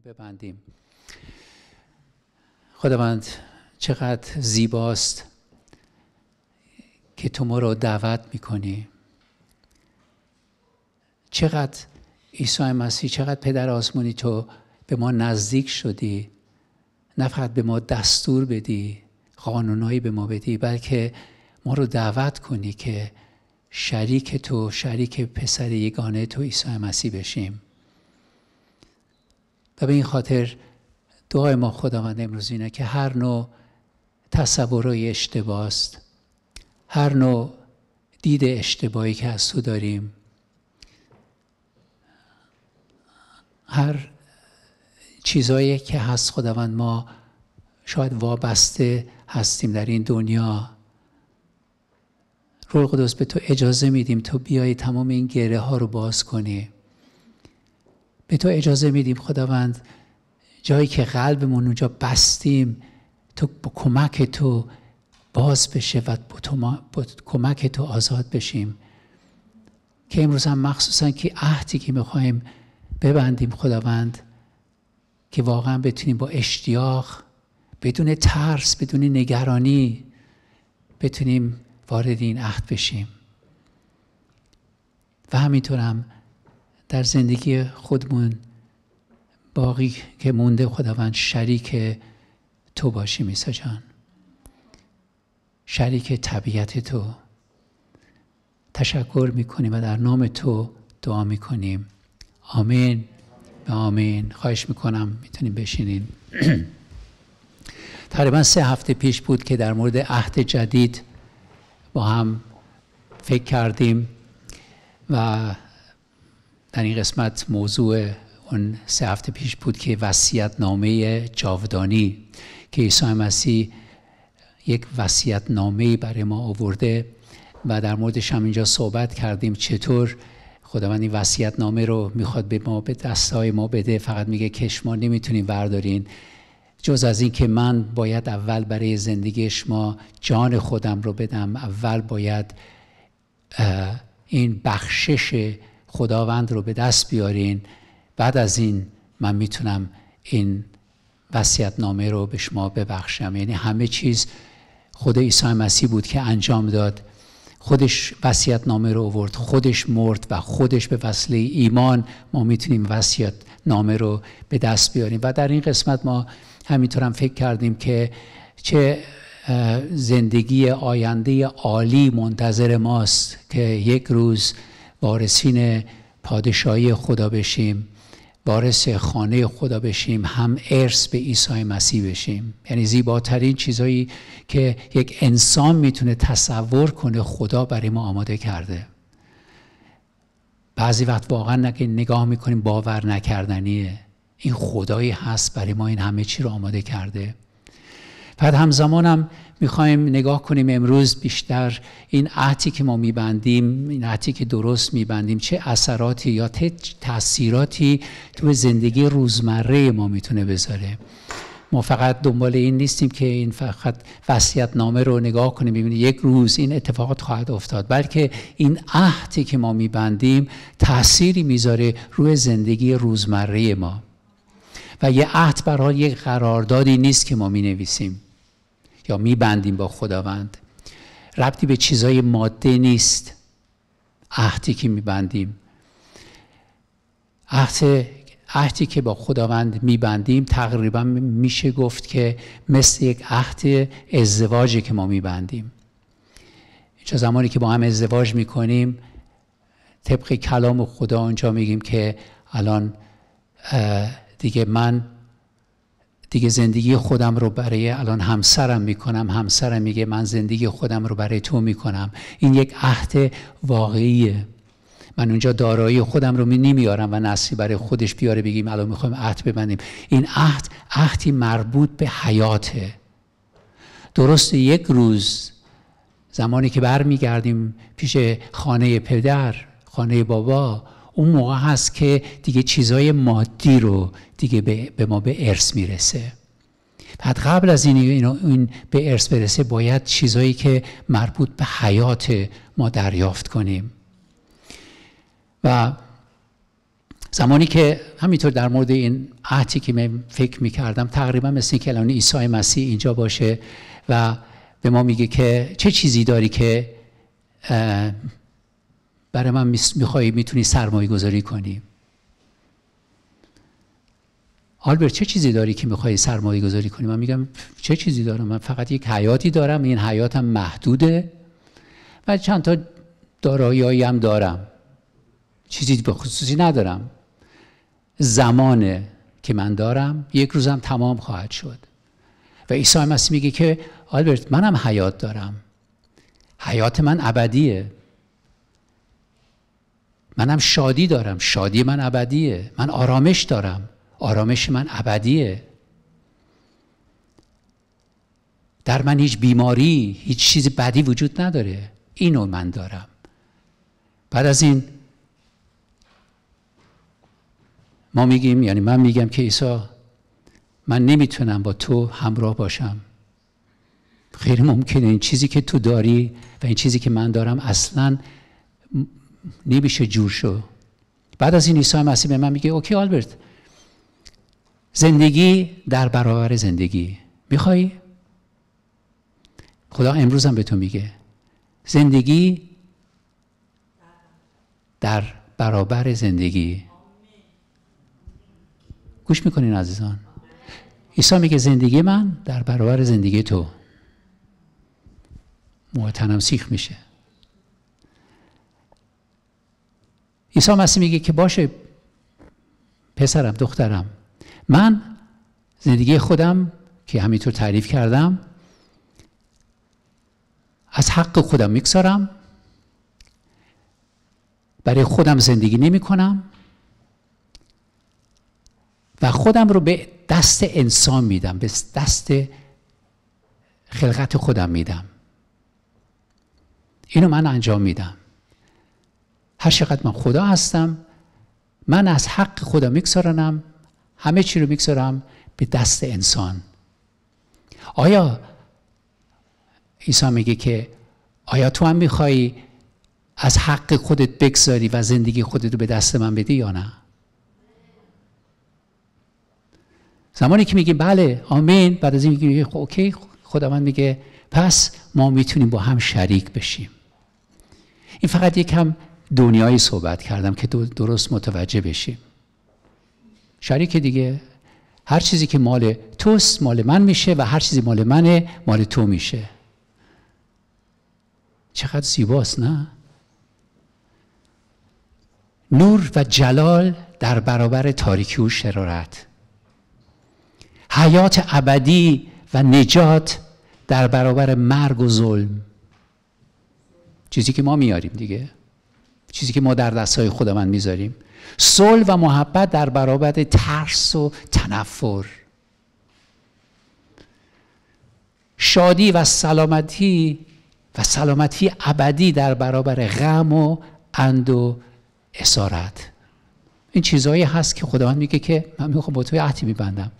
ببندیم. خداوند چقدر زیباست که تو ما رو دعوت می‌کنی. چقدر عیسی مسیح چقدر پدر آسمانی تو به ما نزدیک شدی. نه فقط به ما دستور بدی قانونایی به ما بدی بلکه ما رو دعوت کنی که شریک تو شریک پسر یگانه تو عیسی مسیح بشیم. و به این خاطر دعای ما خداوند امروز اینه که هر نوع تصورای اشتباه است هر نوع دید اشتباهی که از تو داریم هر چیزایی که هست خداوند ما شاید وابسته هستیم در این دنیا. روح قدس به تو اجازه میدیم تو بیای تمام این گره ها رو باز کنی. به تو اجازه میدیم خداوند. جایی که قلبمون اونجا بستیم تو با کمک تو باز بشه و با کمک تو آزاد بشیم. که امروز هم مخصوصا که عهدی که می‌خوایم ببندیم خداوند که واقعا بتونیم با اشتیاق بدون ترس بدون نگرانی بتونیم وارد این عهد بشیم. و همینطور هم در زندگی خودمون باقی که مونده خداوند شریک تو باشیم ایسا جان. شریک طبیعت تو. تشکر می‌کنیم و در نام تو دعا می‌کنیم. آمین و آمین. خواهش می‌کنم می‌تونیم بشینین. تقریبا سه هفته پیش بود که در مورد عهد جدید با هم فکر کردیم و در این قسمت موضوع اون سه هفته پیش بود که وسیعت نامه جاودانی که عیسی مسیح یک وسیعت نامه برای ما آورده و در موردش هم اینجا صحبت کردیم چطور خداوند این وصیت نامه رو می‌خواد به ما به دستای ما بده. فقط میگه کش ما نمی‌تونیم بردارین. جز از این که من باید اول برای زندگی شما جان خودم رو بدم اول باید این بخشش خداوند رو به دست بیارین. بعد از این من می‌تونم این وصیت نامه رو به شما ببخشم. یعنی همه چیز خود عیسی مسیح بود که انجام داد. خودش وصیت نامه رو آورد خودش مرد و خودش به وسیله ایمان. ما می‌تونیم وصیت نامه رو به دست بیاریم. و در این قسمت ما همینطور هم فکر کردیم که چه زندگی آینده عالی منتظر ماست که یک روز وارثین پادشاهی خدا بشیم وارث خانه خدا بشیم هم ارث به عیسی مسیح بشیم. یعنی زیباترین چیزایی که یک انسان می‌تونه تصور کنه خدا برای ما آماده کرده. بعضی وقت واقعا نگاه می‌کنیم باور نکردنیه. این خدایی هست برای ما این همه چی رو آماده کرده. بعد همزمان هم می‌خوایم نگاه کنیم امروز بیشتر این عهدی که ما میبندیم این عهدی که درست میبندیم چه اثراتی یا تاثیراتی تو زندگی روزمره ما می‌تونه بذاره. ما فقط دنبال این نیستیم که این فقط وصیت نامه رو نگاه کنیم ببینیم یک روز این اتفاقات خواهد افتاد بلکه این عهدی که ما میبندیم تأثیری می‌ذاره روی زندگی روزمره ما. و یه عهد برای یک قراردادی نیست که ما می نویسیم یا می بندیم با خداوند. ربطی به چیزای ماده نیست. عهدی که می بندیم عهد عهدی که با خداوند میبندیم تقریبا میشه گفت که مثل یک عهد ازدواجی که ما میبندیم. چه زمانی که با هم ازدواج می‌کنیم طبق کلام خدا اونجا میگیم که الان دیگه من دیگه زندگی خودم رو برای الان همسرم می‌کنم. همسرم میگه من زندگی خودم رو برای تو می‌کنم. این یک عهد واقعیه. من اونجا دارایی خودم رو نمیارم و نسلی برای خودش بیاره بگیم الان می‌خوایم عهد ببندیم. این عهد عهدی مربوط به حیاته. درست یک روز زمانی که برمیگردیم پیش خانه پدر خانه بابا اون موقع هست که دیگه چیزای مادی رو دیگه به, ما به ارث می‌رسه. بعد قبل از این, این به ارث برسه باید چیزایی که مربوط به حیات ما دریافت کنیم. و زمانی که همینطور در مورد این عهدی که من فکر می‌کردم تقریبا مثل که الان عیسی مسیح اینجا باشه و به ما میگه که چه چیزی داری که برای من میخوایی می‌تونی سرمایه گذاری کنی. آلبرت چه چیزی داری که می‌خوای سرمایه گذاری کنی؟ من میگم چه چیزی دارم؟ من فقط یک حیاتی دارم این حیاتم محدوده و چند تا دارایی هم دارم. چیزی به خصوصی ندارم. زمانه که من دارم یک روزم تمام خواهد شد. و عیسی مسیح میگه که آلبرت منم حیات دارم. حیات من ابدیه. منم شادی دارم. شادی من ابدیه. من آرامش دارم. آرامش من ابدیه. در من هیچ بیماری هیچ چیز بدی وجود نداره. اینو من دارم. بعد از این ما میگیم یعنی من میگم که عیسی من نمی‌تونم با تو همراه باشم. خیلی ممکنه این چیزی که تو داری و این چیزی که من دارم اصلا نمیشه جور شو. بعد از این عیسی مسیح به من میگه اوکی آلبرت زندگی در برابر زندگی. می‌خوای؟ خدا امروز هم به تو میگه زندگی در برابر زندگی. گوش می‌کنین عزیزان. عیسی میگه زندگی من در برابر زندگی تو. معتنم سیخ میشه. عیسی مسیح میگه که باشه پسرم دخترم. من زندگی خودم که همینطور تعریف کردم از حق خودم می‌گذارم. برای خودم زندگی نمی کنم و خودم رو به دست انسان میدم به دست خلقت خودم میدم. اینو من انجام میدم. هر چقدر من خدا هستم من از حق خودم میگذارنم همه چی رو می‌گذارم به دست انسان. آیا عیسی میگه که آیا تو هم می‌خوای از حق خودت بگذاری و زندگی خودت رو به دست من بدی یا نه؟ زمانی که میگیم بله آمین. بعد از این میگیم خب اوکی. خداوند میگه پس ما می‌تونیم با هم شریک بشیم. این فقط یکم دنیایی صحبت کردم که درست متوجه بشیم. شریک دیگه هر چیزی که مال توست مال من میشه و هر چیزی مال منه مال تو میشه. چقدر زیباست نه؟ نور و جلال در برابر تاریکی و شرارت. حیات ابدی و نجات در برابر مرگ و ظلم. چیزی که ما میاریم دیگه. چیزی که ما در دستهای خودمان می‌ذاریم. صلح و محبت در برابر ترس و تنفر. شادی و سلامتی و سلامتی ابدی در برابر غم و اند و اسارت. این چیزهایی هست که خداوند میگه که من می‌خوام با توی عهدی میبندم.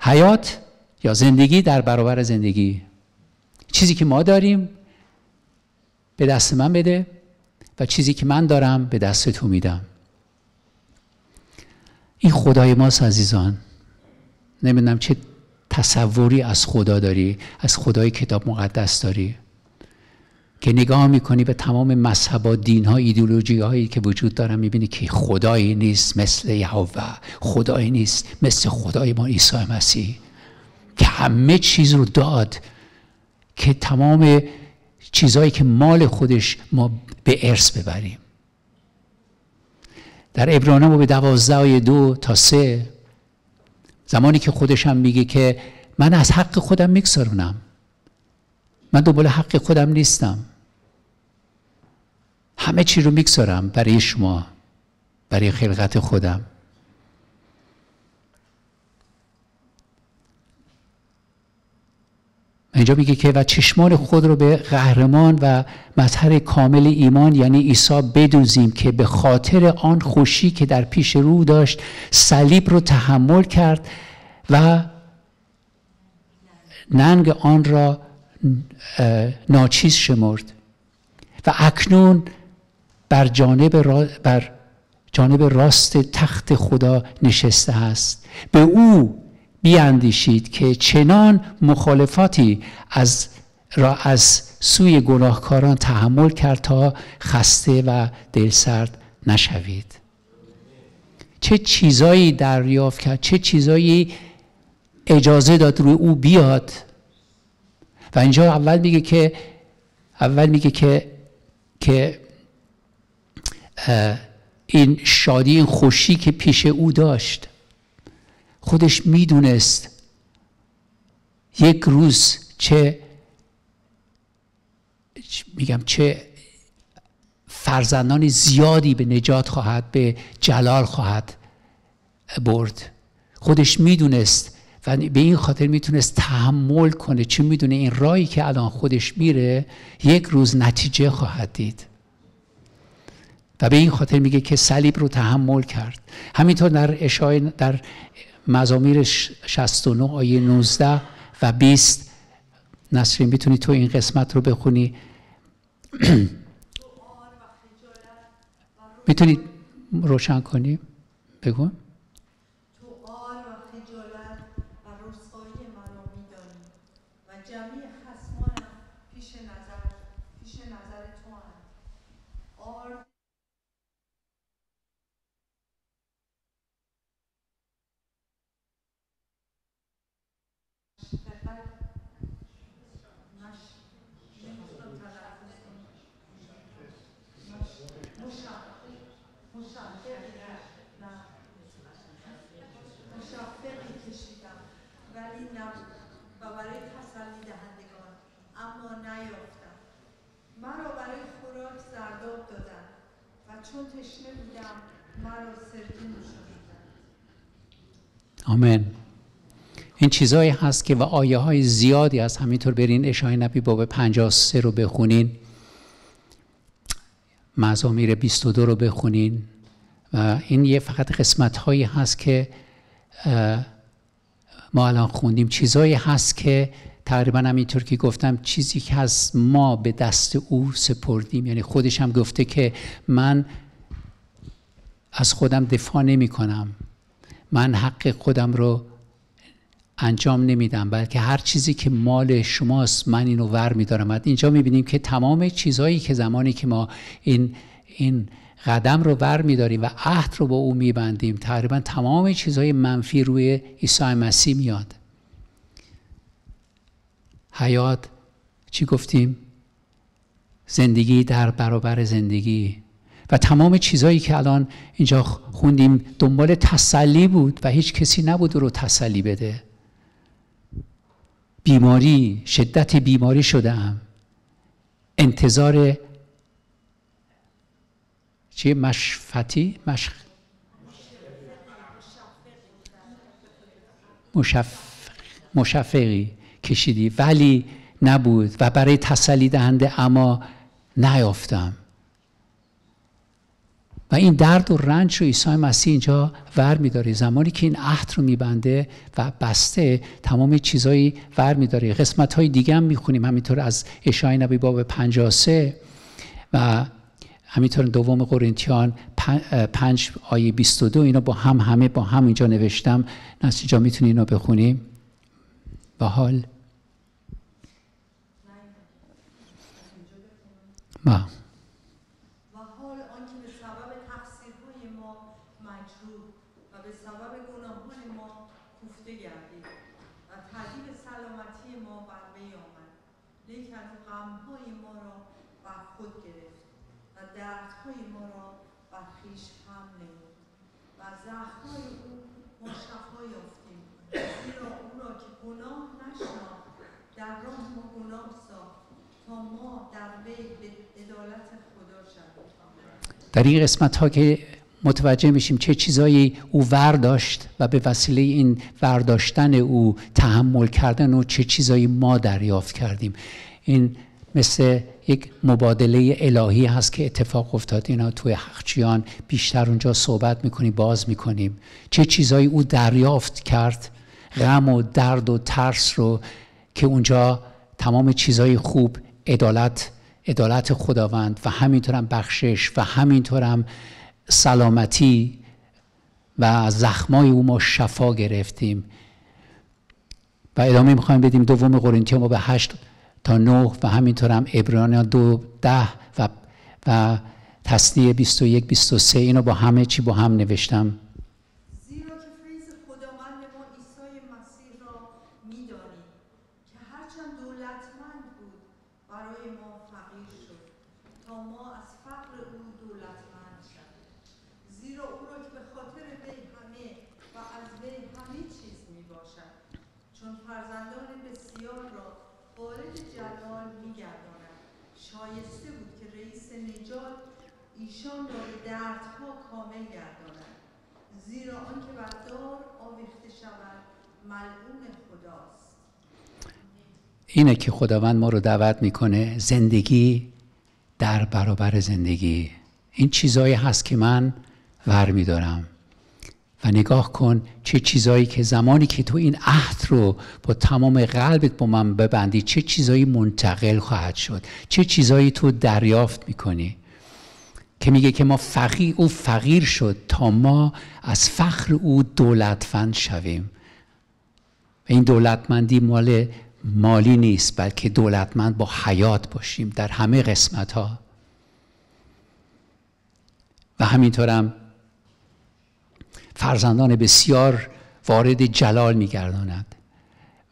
حیات یا زندگی در برابر زندگی. چیزی که ما داریم به دست من بده. و چیزی که من دارم به دست تو میدم. این خدای ماست عزیزان. نمی‌دونم چه تصوری از خدا داری از خدای کتاب مقدس داری که نگاه می‌کنی به تمام مذهب دین ها ایدولوژی هایی که وجود دارن می‌بینی که خدایی نیست مثل یهوه خدایی نیست مثل خدای ما عیسی مسیح که همه چیز رو داد که تمام چیزهایی که مال خودش ما به ارث ببریم. در ابرانه به دوازده دو تا سه زمانی که خودش هم میگه که من از حق خودم میگذرونم. من دنبال حق خودم نیستم. همه چی رو می‌گذارم برای شما برای خلقت خودم. اینجا میگه که و چشمان خود رو به قهرمان و مظهر کامل ایمان یعنی عیسی بدوزیم که به خاطر آن خوشی که در پیش رو داشت صلیب رو تحمل کرد و ننگ آن را ناچیز شمرد. و اکنون بر جانب بر جانب راست تخت خدا نشسته است. به او بیاندیشید که چنان مخالفاتی از را از سوی گناهکاران تحمل کرد تا خسته و دلسرد نشوید. چه چیزایی دریافت کرد چه چیزایی اجازه داد روی او بیاد. و اینجا اول میگه که اول میگه که که این شادی این خوشی که پیش او داشت. خودش می‌دونست. یک روز چه میگم چه فرزندان زیادی به نجات خواهد به جلال خواهد برد. خودش می‌دونست و به این خاطر می‌تونست تحمل کنه. چون می‌دونه این رایی که الان خودش میره یک روز نتیجه خواهد دید. و به این خاطر میگه که صلیب رو تحمل کرد. همینطور در اشای در مزامیر 69 آیه 19 و 20 نصری می‌تونی تو این قسمت رو بخونی؟ می‌تونید روشن کنیم بگو. آمین. این چیزهایی هست که و آیه های زیادی هست. همینطور برین اشای نبی باب 53 رو بخونین. مزامیر 22 رو بخونین. و این یه فقط قسمت هایی هست که ما الان خوندیم. چیزهایی هست که تقریبا همینطور که گفتم چیزی که از ما به دست او سپردیم. یعنی خودش هم گفته که من از خودم دفاع نمی کنم. من حق خودم رو انجام نمیدم بلکه هر چیزی که مال شماست من اینو ور میدارم. اینجا می‌بینیم که تمام چیزهایی که زمانی که ما این این قدم رو ور میداریم و عهد رو با او میبندیم تقریبا تمام چیزهای منفی روی عیسی مسیح میاد. حیات چی گفتیم؟ زندگی در برابر زندگی. و تمام چیزهایی که الان اینجا خوندیم دنبال تسلی بود و هیچ کسی نبود رو تسلی بده. بیماری شدت بیماری شدم انتظار چیه مشفتی مش... مشف... مشفقی کشیدی. ولی نبود و برای تسلی دهنده اما نیافتم. و این درد و رنج رو عیسی مسیح اینجا ور میداره. زمانی که این عهد رو میبنده و بسته تمام چیزایی ور میداره. قسمت های دیگه هم می‌خونیم. همینطور از اشای نبی باب 53 و همینطور دوم قرنتیان پنج آیه 22 اینا با هم همه با هم اینجا نوشتم. نسی جا می‌تونی اینو بخونیم با حال با. در این قسمت ها که متوجه میشیم چه چیزایی او ورداشت و به وسیله این ورداشتن او تحمل کردن و چه چیزایی ما دریافت کردیم. این مثل یک مبادله الهی هست که اتفاق افتاد. اینا توی حقچیان بیشتر اونجا صحبت می‌کنیم باز می‌کنیم. چه چیزایی او دریافت کرد غم و درد و ترس رو که اونجا تمام چیزای خوب عدالت عدالت خداوند و همینطورم بخشش و همینطورم سلامتی و زخمای او ما شفا گرفتیم. و ادامه می‌خوایم بدیم دوم قرنتی ما به هشت تا نه و همینطور هم ابرانیان دو ده و, و تصنیه 21 23 اینو با همه چی با هم نوشتم. اینه که خداوند ما رو دعوت می‌کنه زندگی در برابر زندگی. این چیزایی هست که من ور میدارم. و نگاه کن چه چیزایی که زمانی که تو این عهد رو با تمام قلبت با من ببندی چه چیزایی منتقل خواهد شد؟ چه چیزایی تو دریافت می‌کنی؟ که میگه که ما فقیر او فقیر شد تا ما از فخر او دولتمند شویم. این دولتمندی مال مالی نیست بلکه دولتمند با حیات باشیم در همه قسمت ها و همینطورم فرزندان بسیار وارد جلال میگرداند.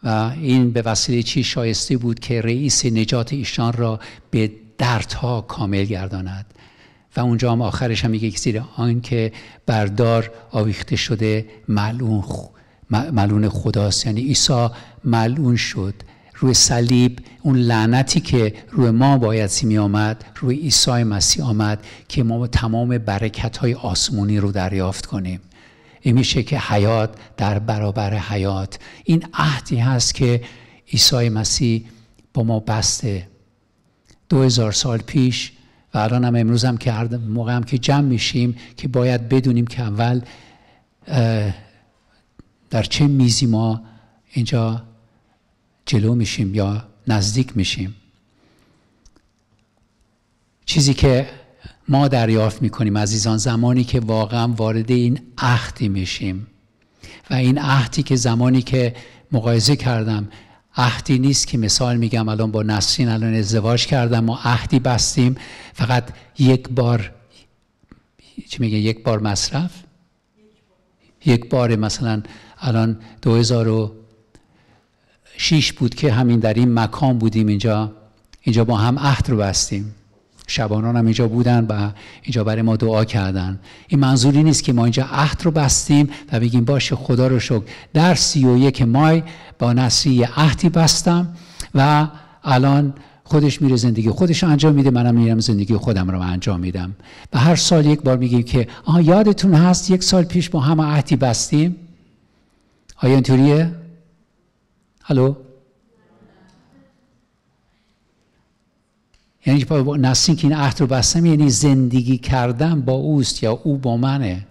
و این به وسیله چی شایسته بود که رئیس نجات ایشان را به دردها کامل گرداند. و اونجا هم آخرش هم میگه زیر آن که بردار آویخته شده ملعون ملعون خداست. یعنی عیسی ملعون شد. روی صلیب اون لعنتی که روی ما باید می آمد روی عیسی مسیح آمد که ما تمام برکت های آسمونی رو دریافت کنیم. این میشه که حیات در برابر حیات. این عهدی هست که عیسی مسیح با ما بسته. دو هزار سال پیش و الان هم امروز هم که هر موقع هم که جمع میشیم که باید بدونیم که اول در چه میزی ما اینجا جلو میشیم یا نزدیک میشیم. چیزی که ما دریافت می‌کنیم عزیزان زمانی که واقعا وارد این عهدی میشیم. و این عهدی که زمانی که مقایزه کردم عهدی نیست که مثال میگم الان با نسرین الان ازدواج کردم ما عهدی بستیم. فقط یک بار چی میگه؟ یک بار مصرف؟ یک بار. مثلا الان 2006 بود که همین در این مکان بودیم اینجا. اینجا با هم عهد رو بستیم. شبانان هم اینجا بودن و اینجا برای ما دعا کردن این منظوری نیست که ما اینجا عهد رو بستیم و بگیم باشه خدا رو شکر در سی و یک مای با نصری عهدی بستم و الان خودش میره زندگی خودش انجام میده منم میرم زندگی خودم رو انجام میدم و هر سال یک بار میگیم که آها یادتون هست یک سال پیش با هم عهدی بستیم آیا اینطوریه؟ هلو؟ یعنی با نسین که این عهد رو بستم یعنی زندگی کردن با اوست یا او با منه.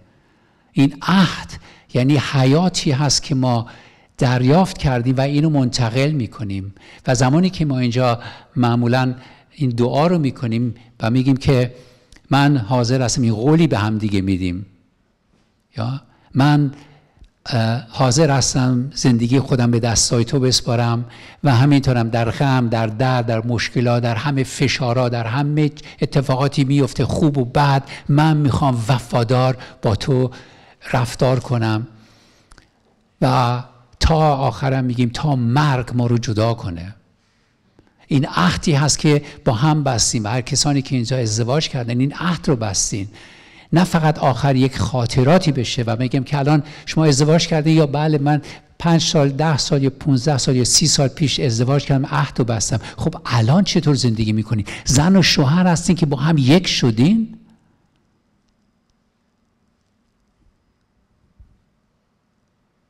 این عهد یعنی حیاتی هست که ما دریافت کردیم و اینو منتقل می‌کنیم. و زمانی که ما اینجا معمولا این دعا رو می‌کنیم و میگیم که من حاضر هستم این قولی به هم دیگه میدیم. یا من حاضر هستم زندگی خودم به دستای تو بسپارم و همینطورم در غم در درد در مشکلات در همه فشارا در همه اتفاقاتی میفته خوب و بد. من می‌خوام وفادار با تو رفتار کنم و تا آخرم میگیم تا مرگ ما رو جدا کنه. این عهدی هست که با هم بستیم. هر کسانی که اینجا ازدواج کردن این عهد رو بستین. نه فقط آخر یک خاطراتی بشه و میگم که الان شما ازدواج کرده یا بله من پنج سال ده سال یا 15 سال یا سی سال پیش ازدواج کردم عهد و بستم خب الان چطور زندگی می‌کنین زن و شوهر هستین که با هم یک شدین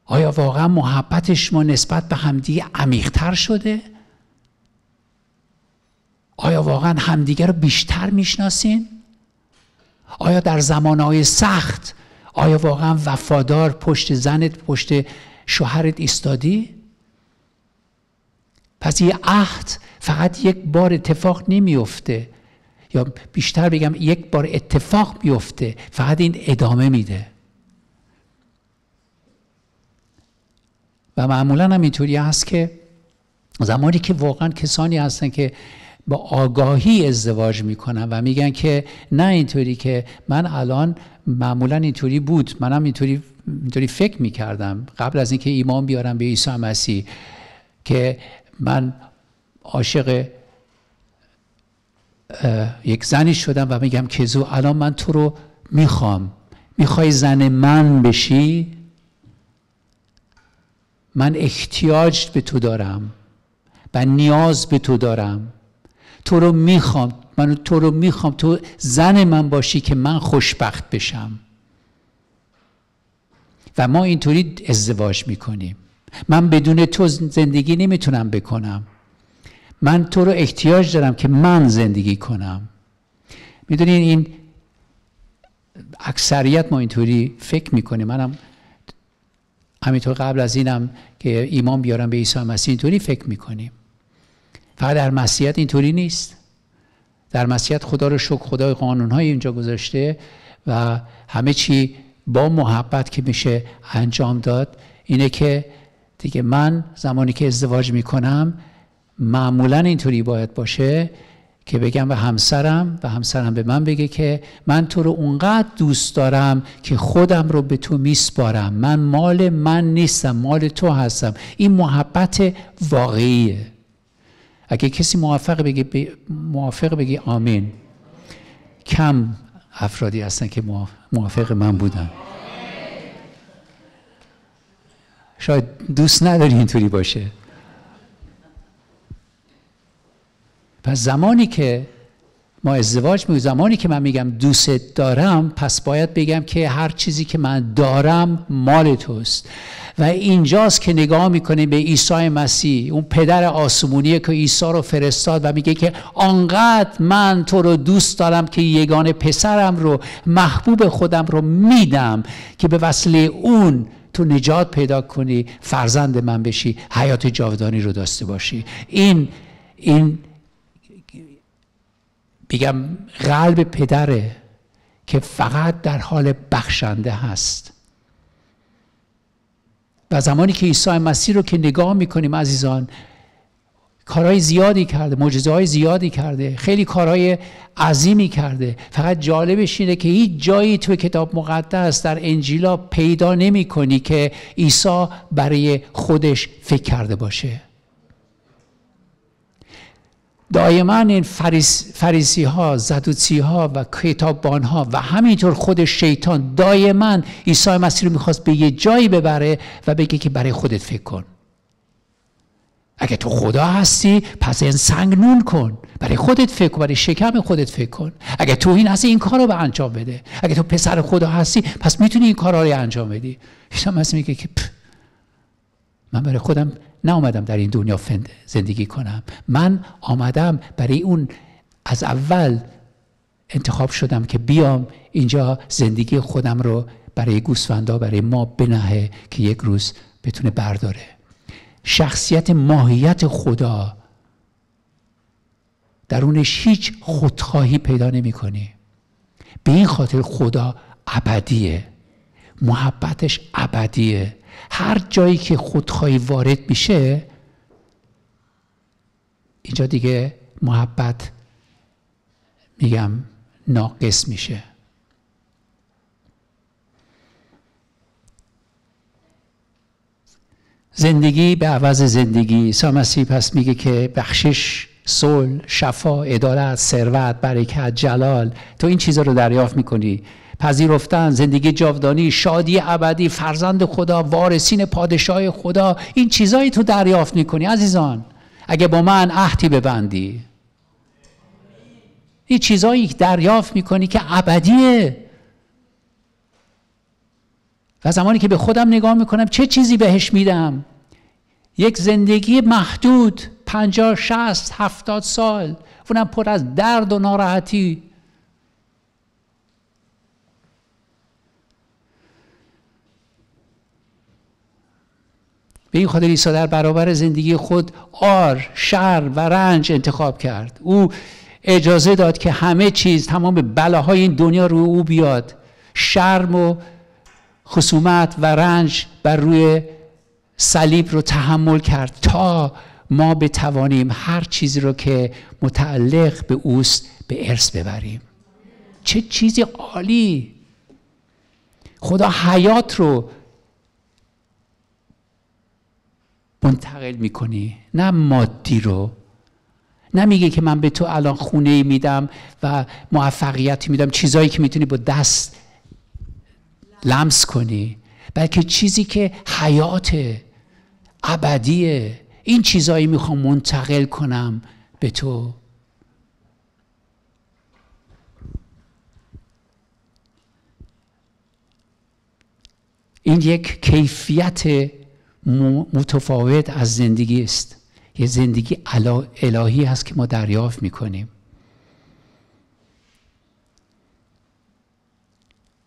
آیا واقعا محبت شما نسبت به همدیگه عمیقتر شده؟ آیا واقعا همدیگه رو بیشتر می‌شناسین؟ آیا در زمانهای سخت آیا واقعا وفادار پشت زنت پشت شوهرت ایستادی؟ پس یه عهد فقط یک بار اتفاق نمیفته یا بیشتر بگم یک بار اتفاق بیفته فقط این ادامه میده. و معمولا هم اینطوری هست که زمانی که واقعا کسانی هستن که با آگاهی ازدواج می‌کنن و میگن که نه اینطوری که من الان معمولا اینطوری بود منم اینطوری اینطوری فکر می‌کردم قبل از اینکه ایمان بیارم به عیسی مسیح که من عاشق یک زنی شدم و میگم که زو الان من تو رو می‌خوام. می‌خوای زن من بشی؟ من احتیاج به تو دارم و نیاز به تو دارم. تو رو می‌خوام من تو رو می‌خوام تو زن من باشی که من خوشبخت بشم. و ما اینطوری ازدواج می‌کنیم. من بدون تو زندگی نمی‌تونم بکنم. من تو رو احتیاج دارم که من زندگی کنم. می‌دونین این اکثریت ما اینطوری فکر می‌کنیم. منم همینطور قبل از اینم که ایمان بیارم به عیسی مسیح اینطوری فکر می‌کنیم. فقط در مسیحیت اینطوری نیست. در مسیحیت خدا رو شکر خدای قانونهای اینجا گذاشته و همه چی با محبت که میشه انجام داد اینه که دیگه من زمانی که ازدواج می‌کنم معمولا اینطوری باید باشه که بگم به همسرم و همسرم به من بگه که من تو رو اونقدر دوست دارم که خودم رو به تو میسپارم. من مال من نیستم مال تو هستم. این محبت واقعیه. اگه کسی موافق بگه موافق بگه آمین کم افرادی هستن که موافق من بودن. شاید دوست نداری اینطوری باشه. پس زمانی که ما ازدواج می زمانی که من میگم دوست دارم پس باید بگم که هر چیزی که من دارم مال توست. و اینجاست که نگاه می‌کنیم به عیسی مسیح. اون پدر آسمونی که عیسی رو فرستاد و میگه که آنقدر من تو رو دوست دارم که یگان پسرم رو محبوب خودم رو میدم که به وسیله اون تو نجات پیدا کنی فرزند من بشی حیات جاودانی رو داشته باشی. این این بگم قلب پدره که فقط در حال بخشنده هست. و زمانی که عیسی مسیح رو که نگاه می‌کنیم عزیزان کارهای زیادی کرده معجزه های زیادی کرده خیلی کارهای عظیمی کرده. فقط جالبش اینه که هیچ جایی تو کتاب مقدس در انجیلا پیدا نمی کنی که عیسی برای خودش فکر کرده باشه. دائما این فریس، فریسی ها زدوسی ها و کتاببان ها و همینطور خود شیطان دائما عیسی مسیح رو می‌خواست به یه جایی ببره و بگه که برای خودت فکر کن. اگه تو خدا هستی پس این سنگ نون کن. برای خودت فکر کن برای شکم خودت فکر کن. اگه تو این هستی این کار رو به انجام بده. اگه تو پسر خدا هستی پس می‌تونی این کار رو انجام بدی. عیسی مسیح میگه که من برای خودم نه آمدم در این دنیا زندگی کنم. من آمدم برای اون از اول انتخاب شدم که بیام اینجا زندگی خودم رو برای گوسفندا برای ما بنهه که یک روز بتونه برداره. شخصیت ماهیت خدا درونش هیچ خودخواهی پیدا نمی کنی به این خاطر خدا ابدیه. محبتش ابدیه. هر جایی که خودخواهی وارد میشه اینجا دیگه محبت میگم ناقص میشه. زندگی به عوض زندگی. سامسی پس میگه که بخشش صلح شفا عدالت ثروت برکت جلال. تو این چیزا رو دریافت می‌کنی. پذیرفتن زندگی جاودانی شادی ابدی فرزند خدا وارثین پادشاه خدا این چیزایی تو دریافت می‌کنی عزیزان. اگه با من عهدی ببندی. این چیزایی دریافت می‌کنی که ابدیه. و زمانی که به خودم نگاه می‌کنم چه چیزی بهش میدم؟ یک زندگی محدود پنجاه شست هفتاد سال اونم پر از درد و ناراحتی. به این خاطر عیسی در برابر زندگی خود آر، شر و رنج انتخاب کرد. او اجازه داد که همه چیز تمام بلاهای این دنیا رو او بیاد. شرم و خصومت و رنج بر روی صلیب رو تحمل کرد تا ما بتوانیم هر چیزی رو که متعلق به اوست به ارث ببریم. چه چیزی عالی! خدا حیات رو منتقل می‌کنی. نه مادی رو. نمیگه که من به تو الان خونه میدم و موفقیتی میدم. چیزایی که می‌تونی با دست لمس کنی. بلکه چیزی که حیات ابدیه. این چیزایی می‌خوام منتقل کنم به تو. این یک کیفیت متفاوت از زندگی است. یه زندگی الهی هست که ما دریافت می‌کنیم.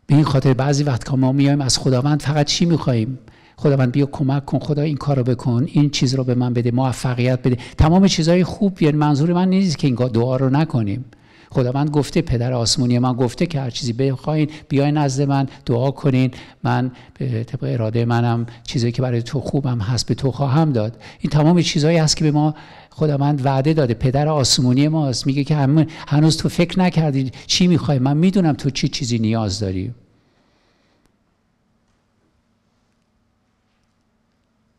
به این خاطر بعضی وقت که ما میایم از خداوند فقط چی میخواییم خداوند بیا کمک کن خدا این کارو بکن این چیز رو به من بده موفقیت بده. تمام چیزهای خوب یعنی منظور من نیست که این دعا رو نکنیم. خداوند گفته پدر آسمونی من گفته که هر چیزی بخواین بیاین نزد من دعا کنین. من به طبق اراده منم چیزی که برای تو خوبم هست به تو خواهم داد. این تمام چیزهایی هست که به ما خداوند وعده داده. پدر آسمونی ماست. میگه که هنوز تو فکر نکردی چی می‌خوای. من می‌دونم تو چی چیزی نیاز داری.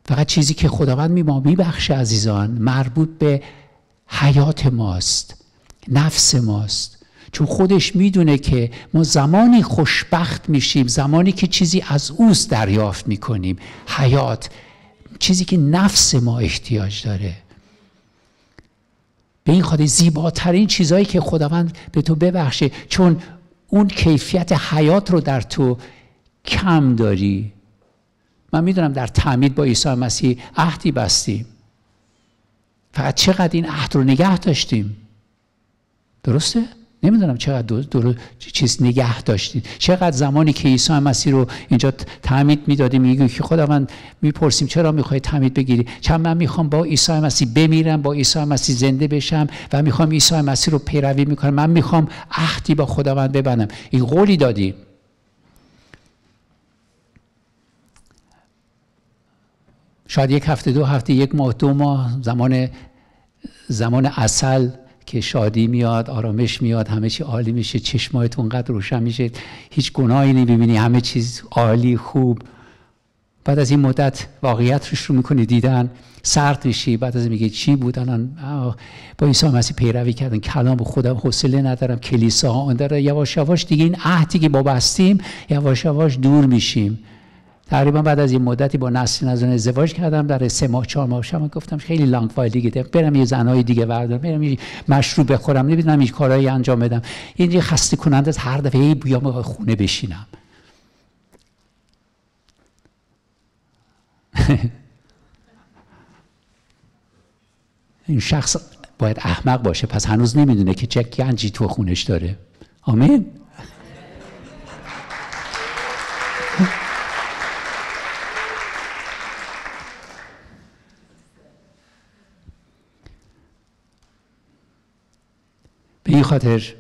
فقط چیزی که خداوند می ما میبخشه عزیزان مربوط به حیات ماست. نفس ماست. چون خودش می‌دونه که ما زمانی خوشبخت میشیم زمانی که چیزی از اوست دریافت می‌کنیم. حیات چیزی که نفس ما احتیاج داره. به این خاطر زیباترین چیزهایی که خداوند به تو ببخشه چون اون کیفیت حیات رو در تو کم داری. من می‌دونم در تعمید با عیسی مسیح عهدی بستیم. فقط چقدر این عهد رو نگه داشتیم؟ درسته؟ نمی‌دونم چقدر دور, چیز نگه داشتید. چقدر زمانی که عیسی مسیح رو اینجا تعمید می‌دادیم میگه که خداوند می‌پرسیم چرا می‌خوای تعمید بگیری؟ چون من می‌خوام با عیسی مسیح بمیرم با عیسی مسیح زنده بشم و می‌خوام عیسی مسیح رو پیروی می‌کنم. من می‌خوام عهدی با خداوند ببندم این قولی دادیم شاید یک هفته دو هفته یک ماه دو ماه زمان زمان اصل که شادی میاد آرامش میاد همه چی عالی میشه چشمایتون قدر روشن میشه. هیچ گناهی نمی‌بینی همه چیز عالی خوب. بعد از این مدت واقعیت رو شروع می‌کنی دیدن. سرد میشی بعد از میگه چی بود الان؟ با عیسی مسیح پیروی کردن. کلام خودم حوصله ندارم. کلیسا ها داره. یواش یواش دیگه این عهدی که با بستیم یواش یواش دور میشیم. تقریبا بعد از این مدتی با نسل از ازدواج کردم. در سه ماه چهار ماه شما گفتم خیلی لانگ فایل دیگه برم یه زنای دیگه بردارم برم یه مشروب بخورم. نمی‌دونم هیچ کارهایی انجام بدم. این یه خسته کننده از هر دفعه ای بیام خونه بشینم. این شخص باید احمق باشه. پس هنوز نمی‌دونه که چه گنجی تو خونش داره. آمین. این خاطر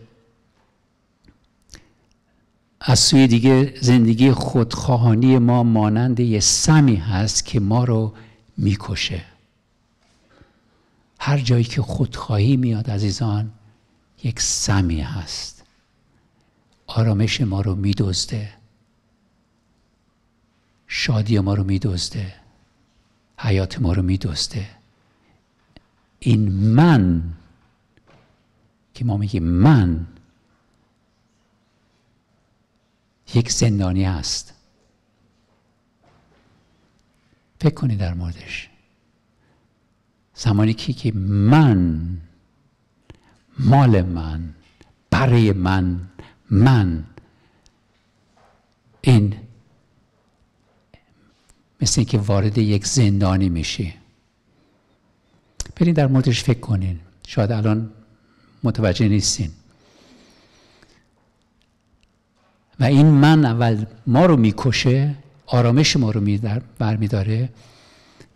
از سوی دیگه زندگی خودخواهانی ما مانند یه سمی هست که ما رو می‌کشه. هر جایی که خودخواهی میاد عزیزان یک سمی هست. آرامش ما رو میدزده. شادی ما رو میدزده. حیات ما رو میدزده. این من که ما میگیم من یک زندانی است فکر کنید در موردش. زمانی که که من مال من برای من من این مثل اینکه وارد یک زندانی میشی. برید در موردش فکر کنین. شاید الان متوجه نیستین. و این من اول ما رو می‌کشه آرامش ما رو برمیداره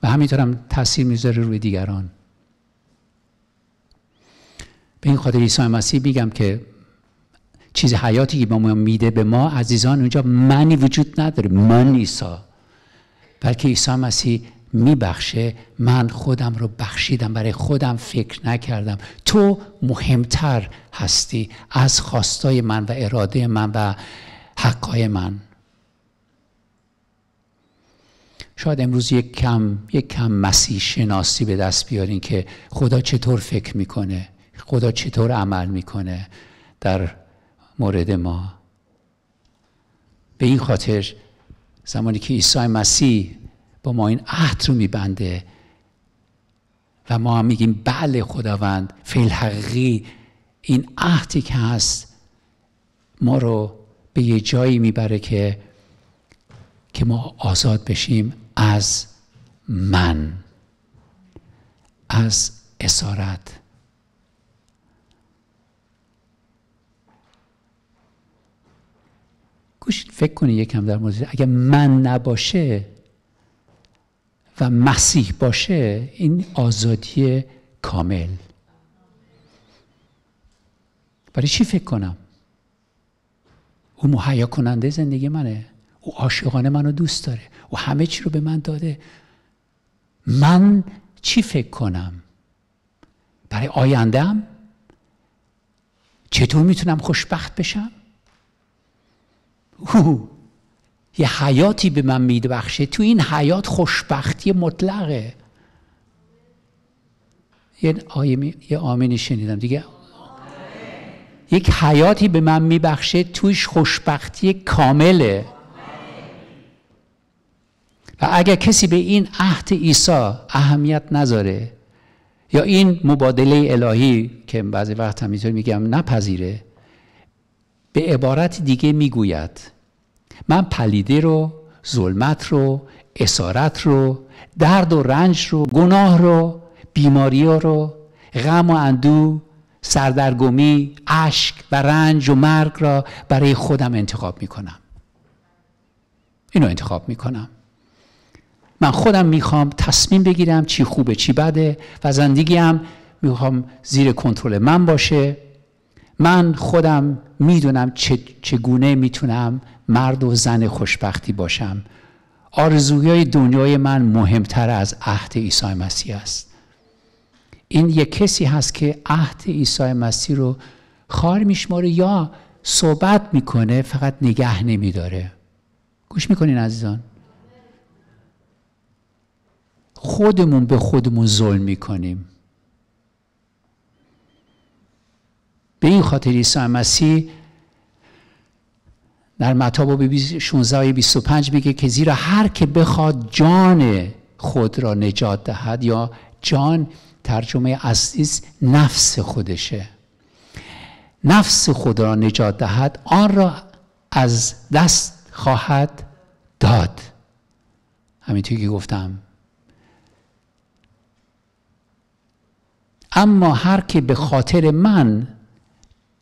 و همینطور هم تاثیر می‌ذاره روی دیگران. به این خاطر عیسی مسیح میگم که چیز حیاتی که به ما میده به ما عزیزان اونجا منی وجود نداره. من عیسی. بلکه عیسی مسیح میبخشه من خودم رو بخشیدم برای خودم فکر نکردم. تو مهمتر هستی از خواستای من و اراده من و حقای من. شاید امروز یک کم یک کم مسیح شناسی به دست بیارین که خدا چطور فکر می‌کنه خدا چطور عمل می‌کنه در مورد ما. به این خاطر زمانی که عیسی مسیح با ما این عهد رو میبنده. و ما هم میگیم بله خداوند فیل حقیقی این عهدی که هست ما رو به یه جایی می‌بره که که ما آزاد بشیم از من از اسارت. گوش فکر کنی یکم در مورد اگه من نباشه و مسیح باشه این آزادی کامل. برای چی فکر کنم؟ او مهیا کننده زندگی منه. او عاشقانه منو دوست داره. او همه چی رو به من داده. من چی فکر کنم؟ برای آیندهم چطور می‌تونم خوشبخت بشم؟ او یه حیاتی به من میده بخشه تو این حیات خوشبختی مطلقه. یه, آیه یه آمینی شنیدم. دیگه یک حیاتی به من میبخشه توش خوشبختی کامله. و اگر کسی به این عهد عیسی اهمیت نذاره یا این مبادله الهی که بعضی وقت همینطور میگم نپذیره به عبارت دیگه می‌گوید. من پلیده رو ظلمت رو اسارت رو درد و رنج رو گناه رو بیماری رو غم و اندو سردرگمی اشک و رنج و مرگ را برای خودم انتخاب می‌کنم. اینو انتخاب می‌کنم. من خودم می‌خوام تصمیم بگیرم چی خوبه چی بده و زندگی هم می‌خوام زیر کنترل من باشه. من خودم می‌دونم چگونه می‌تونم مرد و زن خوشبختی باشم. آرزوهای دنیای من مهمتر از عهد عیسی مسیح است. این یک کسی هست که عهد عیسی مسیح رو خار میشماره یا صحبت می‌کنه فقط نگه نمیداره. گوش می‌کنین عزیزان؟ خودمون به خودمون ظلم می‌کنیم. به این خاطر عیسی مسیح در مطابق 16 25 میگه که زیرا هر که بخواد جان خود را نجات دهد یا جان ترجمه اصلی نفس خودشه. نفس خود را نجات دهد آن را از دست خواهد داد. همینطور که گفتم. اما هر که به خاطر من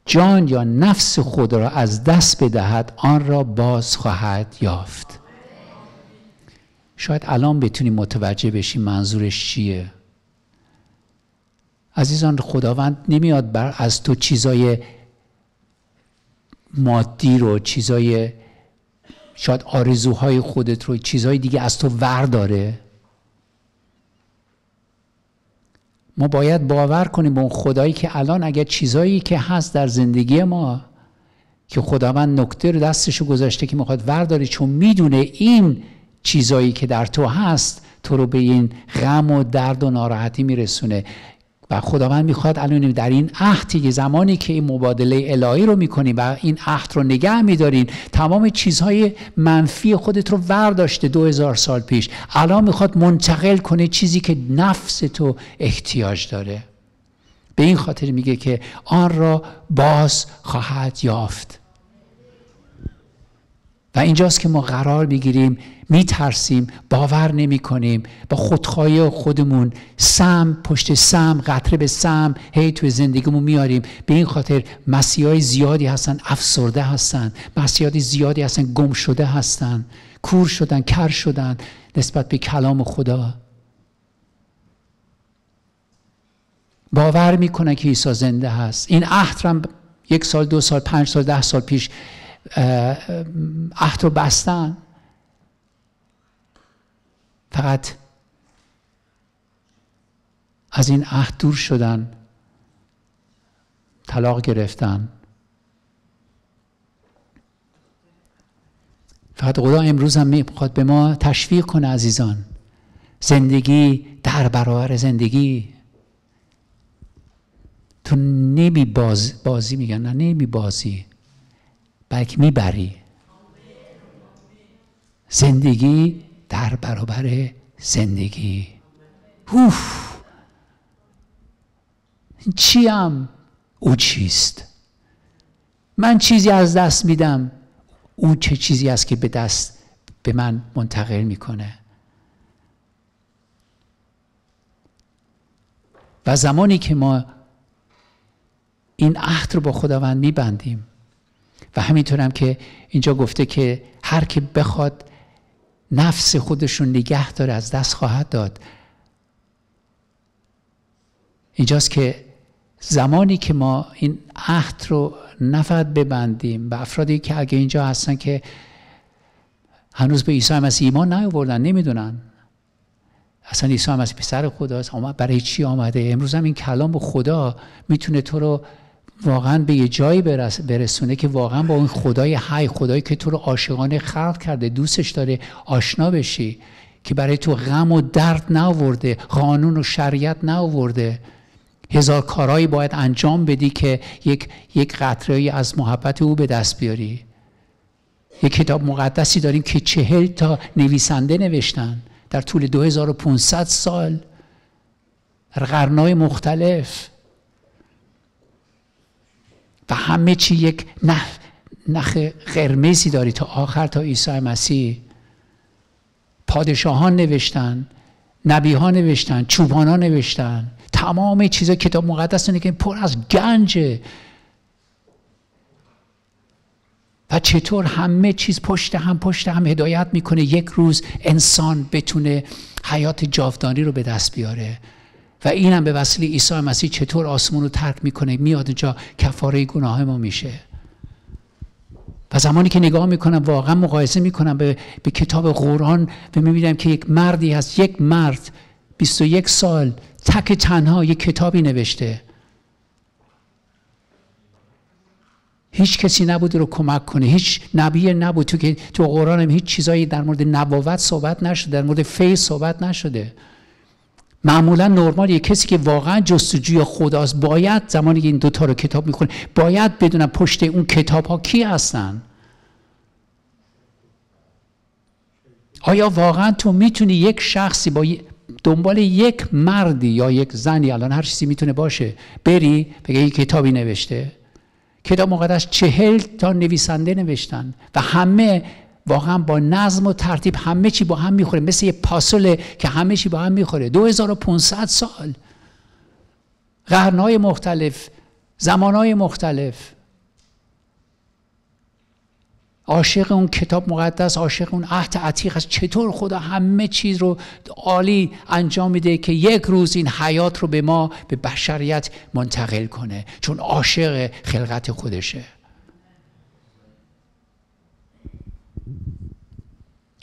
جان یا نفس خود را از دست بدهد آن را باز خواهد یافت. شاید الان بتونیم متوجه بشیم منظورش چیه. عزیزان خداوند نمیاد بر از تو چیزای مادی رو چیزای شاید آرزوهای خودت رو چیزای دیگه از تو ور داره ما باید باور کنیم به اون خدایی که الان اگر چیزایی که هست در زندگی ما که خداوند نکته رو دستشو گذاشته که می‌خواد ورداری چون می‌دونه این چیزایی که در تو هست تو رو به این غم و درد و ناراحتی میرسونه. و خداوند می‌خواد الان در این عهدی زمانی که این مبادله الهی رو می‌کنیم و این عهد رو نگه میدارین تمام چیزهای منفی خودت رو ورداشته دو هزار سال پیش. الان می‌خواد منتقل کنه چیزی که نفس تو احتیاج داره. به این خاطر میگه که آن را باز خواهد یافت. و اینجاست که ما قرار می‌گیریم میترسیم باور نمی کنیم با خودخواهی خودمون سم پشت سم قطره به سم هی توی زندگیمون میاریم به این خاطر مسیحای زیادی هستن افسرده هستن. مسیحای زیادی هستن گم شده هستن. کور شدن کر شدن نسبت به کلام خدا. باور می‌کنن که عیسی زنده هست. این عهد یک سال دو سال پنج سال ده سال پیش عهد رو بستن. فقط از این عهد دور شدن طلاق گرفتن. فقط خدا امروز هم می‌خواد به ما تشویق کنه عزیزان. زندگی در برابر زندگی. تو نمی باز بازی میگن نه نمی بازی. بلکه می‌بری. زندگی در برابر زندگی. اوف. چیم؟ او چیست؟ من چیزی از دست میدم. او چه چیزی است که به دست به من منتقل می‌کنه؟ و زمانی که ما این عهد رو با خداوند میبندیم و همینطورم که اینجا گفته که هر که بخواد نفس خودشون نگه داره از دست خواهد داد. اینجاست که زمانی که ما این عهد رو نفت ببندیم و افرادی که اگه اینجا هستن که هنوز به عیسی مسیح ایمان نیاوردن نمی‌دونن. اصلا عیسی مسیح پسر خداست برای چی آمده؟ امروز هم این کلام خدا می‌تونه تو رو واقعا به یه جایی برسونه که واقعا با اون خدای حی خدایی که تو رو عاشقانه خلق کرده دوستش داره آشنا بشی که برای تو غم و درد ناورده قانون و شریعت ناورده. هزار کارهایی باید انجام بدی که یک یک قطره از محبت او به دست بیاری. یک کتاب مقدسی داریم که چهل تا نویسنده نوشتن در طول 2500 سال. در قرنهای مختلف. و همه چی یک نخ, نخ قرمزی داری تا آخر تا عیسی مسیح. پادشاهان نوشتن نبی ها نوشتن چوبان ها نوشتن. تمام چیزا کتاب مقدس که پر از گنجه. و چطور همه چیز پشت هم پشت هم هدایت می‌کنه یک روز انسان بتونه حیات جاودانی رو به دست بیاره. و اینم به وسیله عیسی مسیح چطور آسمون رو ترک می‌کنه میاد اینجا کفاره گناه ما میشه. و زمانی که نگاه می‌کنم واقعا مقایسه می‌کنم به, به کتاب قرآن و می‌بینم که یک مردی هست یک مرد 21 سال تک تنها یک کتابی نوشته. هیچ کسی نبود رو کمک کنه. هیچ نبی نبود. تو که تو قرآن هم هیچ چیزایی در مورد نبوت صحبت نشده در مورد فیض صحبت نشده. معمولا نرمال یه کسی که واقعا جستجوی خداست باید زمانی که این دوتا رو کتاب می‌خونه باید بدونم پشت اون کتاب ها کی هستن. آیا واقعا تو می‌تونی یک شخصی با دنبال یک مردی یا یک زنی الان هر چیزی می‌تونه باشه بری بگه یک کتابی نوشته؟ کتاب مقدس چهل تا نویسنده نوشتن و همه واقعا با نظم و ترتیب همه چی با هم می‌خوره. مثل یه پاسله که همه چی با هم می‌خوره. 2500 سال. قرنهای مختلف زمانهای مختلف. عاشق اون کتاب مقدس عاشق اون عهد عتیق است. چطور خدا همه چیز رو عالی انجام میده که یک روز این حیات رو به ما به بشریت منتقل کنه؟ چون عاشق خلقت خودشه.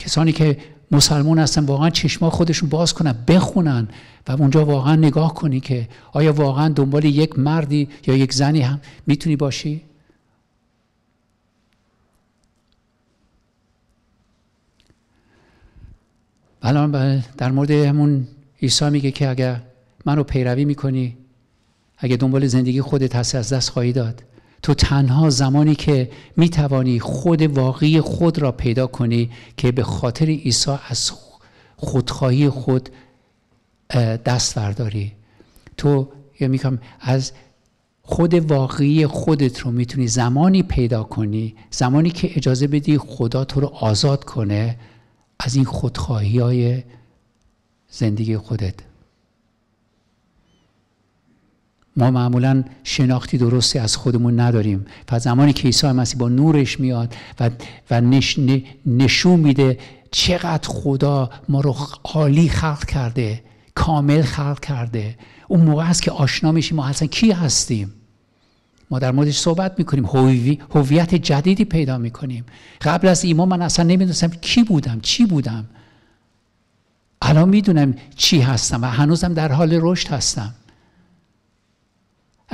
کسانی که مسلمان هستن واقعا چشما خودشون باز کنن بخونن و اونجا واقعا نگاه کنی که آیا واقعا دنبال یک مردی یا یک زنی هم می‌تونی باشی؟ الان در مورد همون عیسی میگه که اگر منو پیروی می‌کنی اگه دنبال زندگی خودت هستی از دست خواهی داد. تو تنها زمانی که می‌توانی خود واقعی خود را پیدا کنی که به خاطر عیسی از خودخواهی خود دست برداری. تو یا میگم از خود واقعی خودت رو می‌تونی زمانی پیدا کنی زمانی که اجازه بدی خدا تو رو آزاد کنه از این خودخواهی های زندگی خودت. ما معمولا شناختی درستی از خودمون نداریم و زمانی که عیسی مسیح با نورش میاد و, و نشون میده چقدر خدا ما رو عالی خلق کرده کامل خلق کرده. اون موقع هست که آشنا میشیم ما اصلا کی هستیم؟ ما در موردش صحبت می‌کنیم. هویت جدیدی پیدا می‌کنیم. قبل از ایمان من اصلا نمی‌دونستم کی بودم چی بودم. الان می‌دونم چی هستم و هنوزم در حال رشد هستم.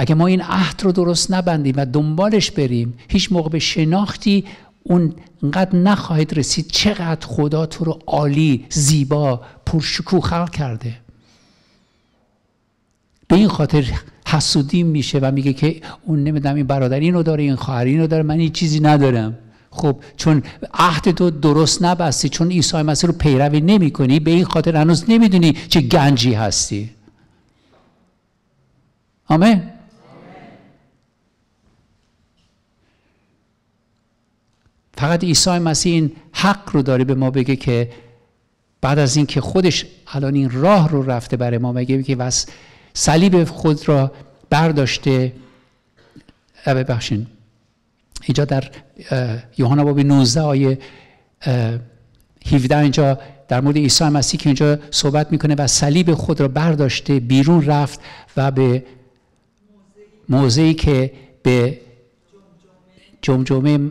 اگه ما این عهد رو درست نبندیم و دنبالش بریم هیچ موقع به شناختی اون انقدر نخواهید رسید چقدر خدا تو رو عالی زیبا پرشکوه خلق کرده. به این خاطر حسودی میشه و میگه که اون نمی‌دونم این برادر اینو داره این خواهر اینو داره من این چیزی ندارم. خب چون عهد تو درست نبستی چون عیسی مسیح رو پیروی نمی کنی به این خاطر هنوز نمی‌دونی چه گنجی هستی. آمین؟ فقط عیسی مسیح این حق رو داره به ما بگه که بعد از اینکه خودش الان این راه رو رفته برای ما میگه که بس صلیب خود را برداشته. ببخشین. اینجا در یوحنا باب 19 آیه 17 اینجا در مورد عیسی مسیح که اینجا صحبت می‌کنه و صلیب خود را برداشته بیرون رفت و به موضعی که به جمجمه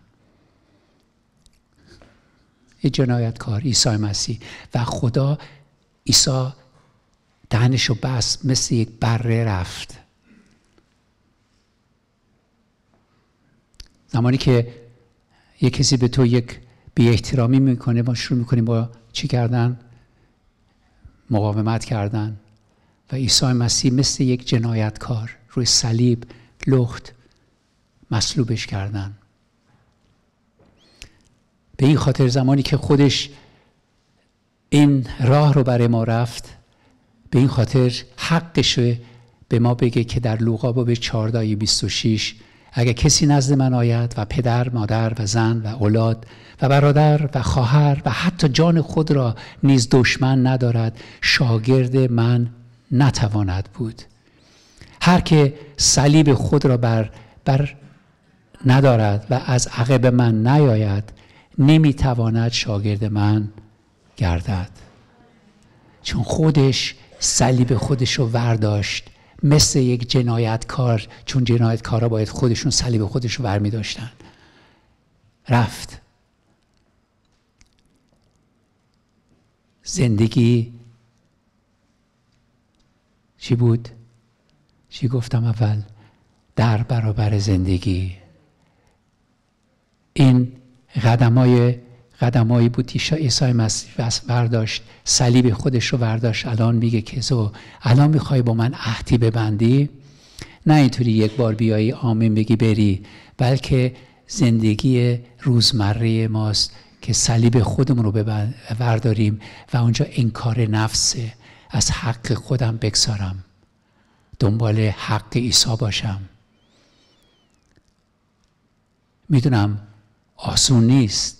یک جنایتکار عیسی مسیح و خدا عیسی دهنش رو بست مثل یک بره رفت. زمانی که یک کسی به تو یک بی احترامی می‌کنه ما شروع می‌کنیم با چی کردن؟ مقاومت کردن. و عیسی مسیح مثل یک جنایتکار روی صلیب لخت مصلوبش کردن. به این خاطر زمانی که خودش این راه رو برای ما رفت به این خاطر حقش به ما بگه که در لوقا باب 14 26 اگر کسی نزد من آید و پدر مادر و زن و اولاد و برادر و خواهر و حتی جان خود را نیز دشمن ندارد شاگرد من نتواند بود. هر که صلیب خود را بر, بر ندارد و از عقب من نیاید نمی‌تواند شاگرد من گردد چون خودش صلیب خودش رو ورداشت مثل یک جنایتکار چون جنایتکارا باید خودشون صلیب خودش رو برمی داشتن رفت زندگی چی بود؟ چی گفتم اول؟ در برابر زندگی این قدمای قدمایی بود. عیسی مسیح برداشت. صلیب خودش رو برداشت. الان میگه که زو الان می‌خوای با من عهدی ببندی؟ نه اینطوری یک بار بیایی آمین بگی بری. بلکه زندگی روزمره ماست که صلیب خودمون رو برداریم و اونجا انکار نفسه از حق خودم بگذارم. دنبال حق عیسی باشم. می‌دونم آسون نیست.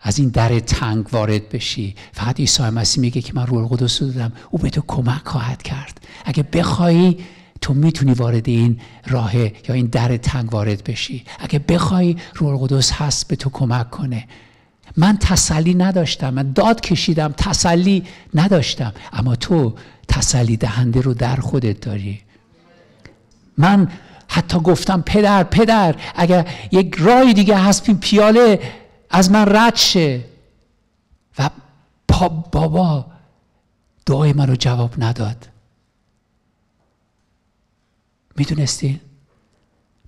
از این در تنگ وارد بشی. فقط عیسی مسیح میگه که من روح القدس دادم. او به تو کمک خواهد کرد. اگه بخوای تو می‌تونی وارد این راه یا این در تنگ وارد بشی. اگه بخوای روح القدس هست به تو کمک کنه. من تسلی نداشتم. من داد کشیدم تسلی نداشتم. اما تو تسلی دهنده رو در خودت داری. من حتی گفتم پدر پدر اگر یک رای دیگه هست پیاله از من رد شه. و بابا دعای من رو جواب نداد. می‌دونستین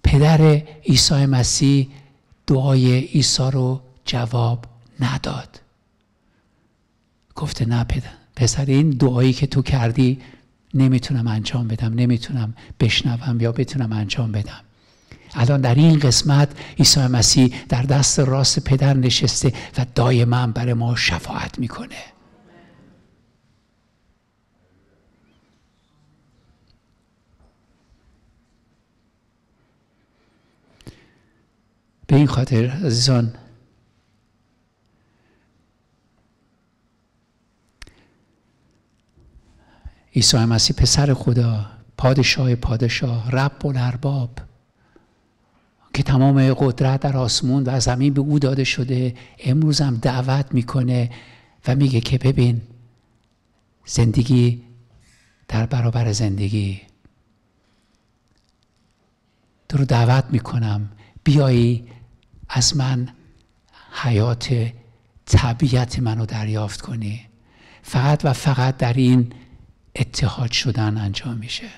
پدر عیسی مسیح دعای عیسی رو جواب نداد. گفته نه پدر پسر این دعایی که تو کردی نمی‌تونم انجام بدم نمی‌تونم بشنوم یا بتونم انجام بدم. الان در این قسمت عیسی مسیح در دست راست پدر نشسته و دایما برای ما شفاعت می‌کنه. به این خاطر عزیزان عیسی مسیح پسر خدا پادشاه پادشاه رب الارباب که تمام قدرت در آسمون و زمین به او داده شده امروز هم دعوت می‌کنه و میگه که ببین زندگی در برابر زندگی. تو رو دعوت می‌کنم بیایی از من حیات طبیعت منو دریافت کنی. فقط و فقط در این اتحاد شدن انجام میشه.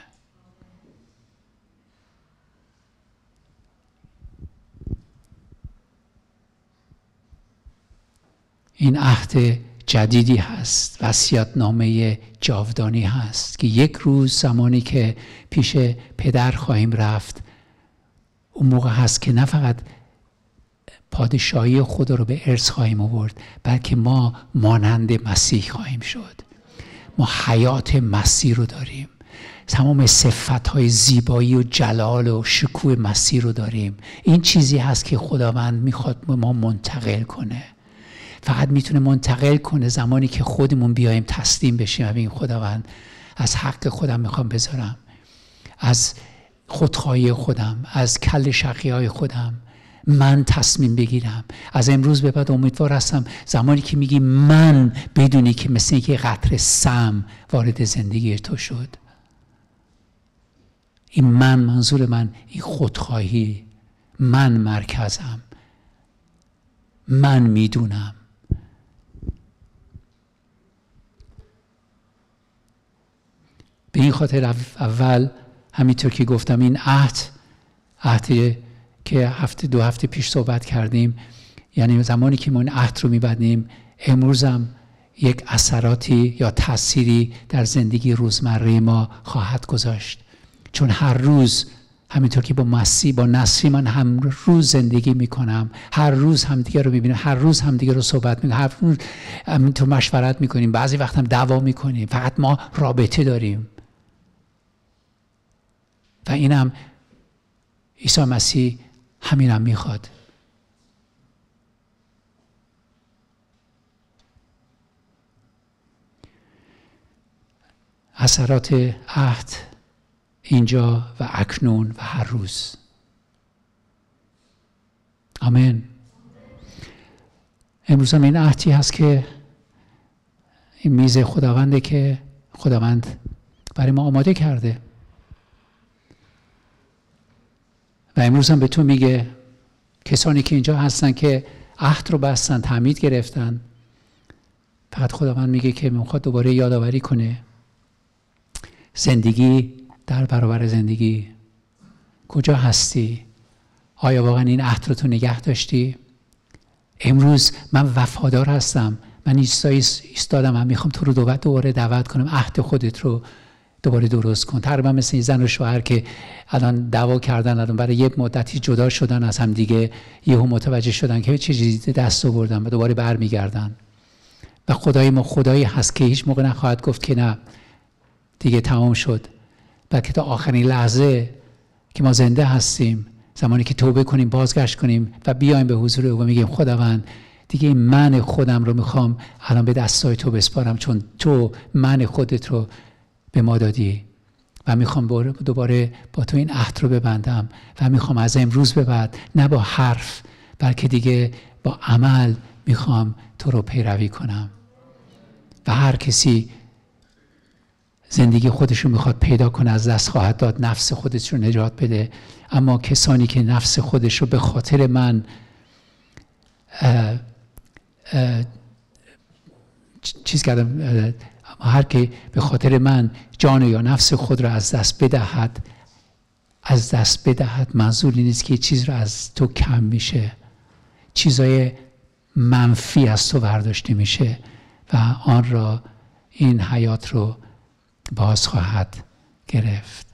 این عهد جدیدی هست وسیعت نامه جاودانی هست که یک روز زمانی که پیش پدر خواهیم رفت اون موقع هست که نه فقط پادشاهی خود رو به ارث خواهیم آورد بلکه ما مانند مسیح خواهیم شد. ما حیات مسیح رو داریم. تمام صفت های زیبایی و جلال و شکوه مسیح رو داریم. این چیزی هست که خداوند می‌خواد ما منتقل کنه. فقط می‌تونه منتقل کنه زمانی که خودمون بیایم تسلیم بشیم. و بگیم خداوند از حق خودم می‌خوام بذارم. از خودخواهی خودم از کل شقی های خودم من تصمیم بگیرم. از امروز به بعد امیدوار هستم زمانی که میگی من بدونی که مثل اینکه قطر سم وارد زندگی تو شد. این من منظور من این خودخواهی. من مرکزم. من می‌دونم. به این خاطر اول همینطور که گفتم این عهد عهد که هفته دو هفته پیش صحبت کردیم. یعنی زمانی که ما این عهد رو میبندیم امروز هم یک اثراتی یا تأثیری در زندگی روزمره ما خواهد گذاشت. چون هر روز همینطور که با مسی با نصری من هم روز زندگی می‌کنم هر روز همدیگه رو می‌بینم هر روز همدیگه رو صحبت می‌کنم هر روز همینطور مشورت می‌کنیم. بعضی وقت هم دعوا می‌کنیم. فقط ما رابطه داریم. و اینم عیسی مسیح همینم می‌خواد. اثرات عهد اینجا و اکنون و هر روز. آمین. امروز هم این عهدی هست که این میز خداونده که خداوند برای ما آماده کرده. و امروز هم به تو میگه کسانی که اینجا هستن که عهد رو بستن تعمید گرفتن. فقط خداوند میگه که می‌خواد دوباره یادآوری کنه. زندگی در برابر زندگی. کجا هستی؟ آیا واقعا این عهد رو تو نگه داشتی؟ امروز من وفادار هستم. من ایستادم من می‌خوام تو رو دوباره دعوت کنم. عهد خودت رو دوباره درست کن. تقریبا مثل این زن و شوهر که الان دعوا کردن الان برای یک مدتی جدا شدن از هم دیگه یهو متوجه شدن که چه چیزی دست آوردن و دوباره برمیگردن. و خدای ما خدایی هست که هیچ موقع نخواهد گفت که نه. دیگه تمام شد. بلکه تا آخرین لحظه که ما زنده هستیم زمانی که توبه کنیم بازگشت کنیم و بیایم به حضور او و میگیم خداوند دیگه من خودم رو می‌خوام الان به دستای تو بسپارم چون تو من خودت رو به ما دادی. و می‌خوام دوباره با تو این عهد رو ببندم و می‌خوام از امروز به بعد نه با حرف بلکه دیگه با عمل می‌خوام تو رو پیروی کنم. و هر کسی زندگی خودش رو می‌خواد پیدا کنه از دست خواهد داد نفس خودش رو نجات بده. اما کسانی که نفس خودش رو به خاطر من چیز کردم هر که به خاطر من جان یا نفس خود را از دست بدهد از دست بدهد منظور نیست که چیز را از تو کم میشه. چیزای منفی از تو برداشته میشه و آن را این حیات رو باز خواهد گرفت.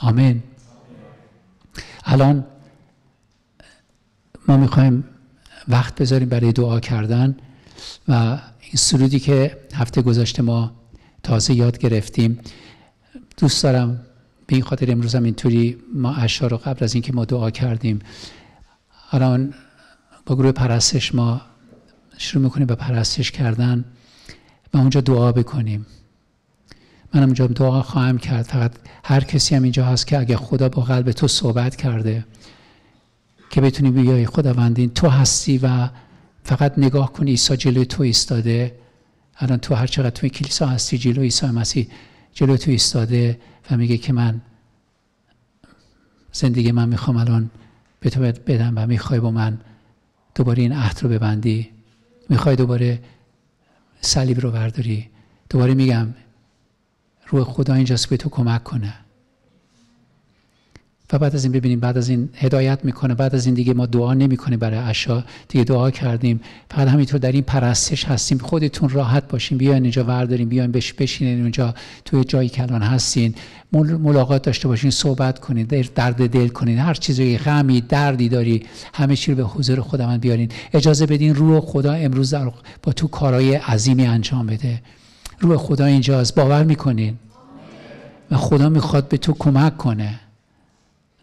آمین. الان ما می‌خوایم وقت بذاریم برای دعا کردن و این سرودی که هفته گذشته ما تازه یاد گرفتیم. دوست دارم به این خاطر امروز هم اینطوری ما اشعار رو قبل از اینکه ما دعا کردیم الان با گروه پرستش ما شروع می‌کنیم به پرستش کردن و اونجا دعا بکنیم. من اونجا دعا خواهم کرد. فقط هر کسی هم اینجا هست که اگه خدا با قلب تو صحبت کرده که بتونی بیای خداوندین تو هستی و فقط نگاه کنی عیسی جلوی تو ایستاده. الان تو هر چقدر توی کلیسا هستی جلوی عیسی مسیح جلوی تو ایستاده و میگه که من زندگی من می‌خوام الان به تو بدم و می‌خوای با من دوباره این عهد رو ببندی. می‌خوای دوباره صلیب رو برداری. دوباره میگم روح خدا اینجاست به تو کمک کنه. و بعد از این ببینیم بعد از این هدایت می‌کنه بعد از این دیگه ما دعا نمی‌کنیم برای عشا. دیگه دعا کردیم. فقط همینطور در این پرستش هستیم. خودتون راحت باشین. بیاین اینجا ورداریم بیاین بش بشینین اونجا. توی جایی که الان هستین. ملاقات داشته باشین صحبت کنین درد دل کنین. هر چیزی غمی دردی داری همه چی رو به حضور خداوند بیارین. اجازه بدین روح خدا امروز با تو کارهای عظیمی انجام بده. روح خدا اینجاست. باور می‌کنین؟ و خدا می‌خواد به تو کمک کنه.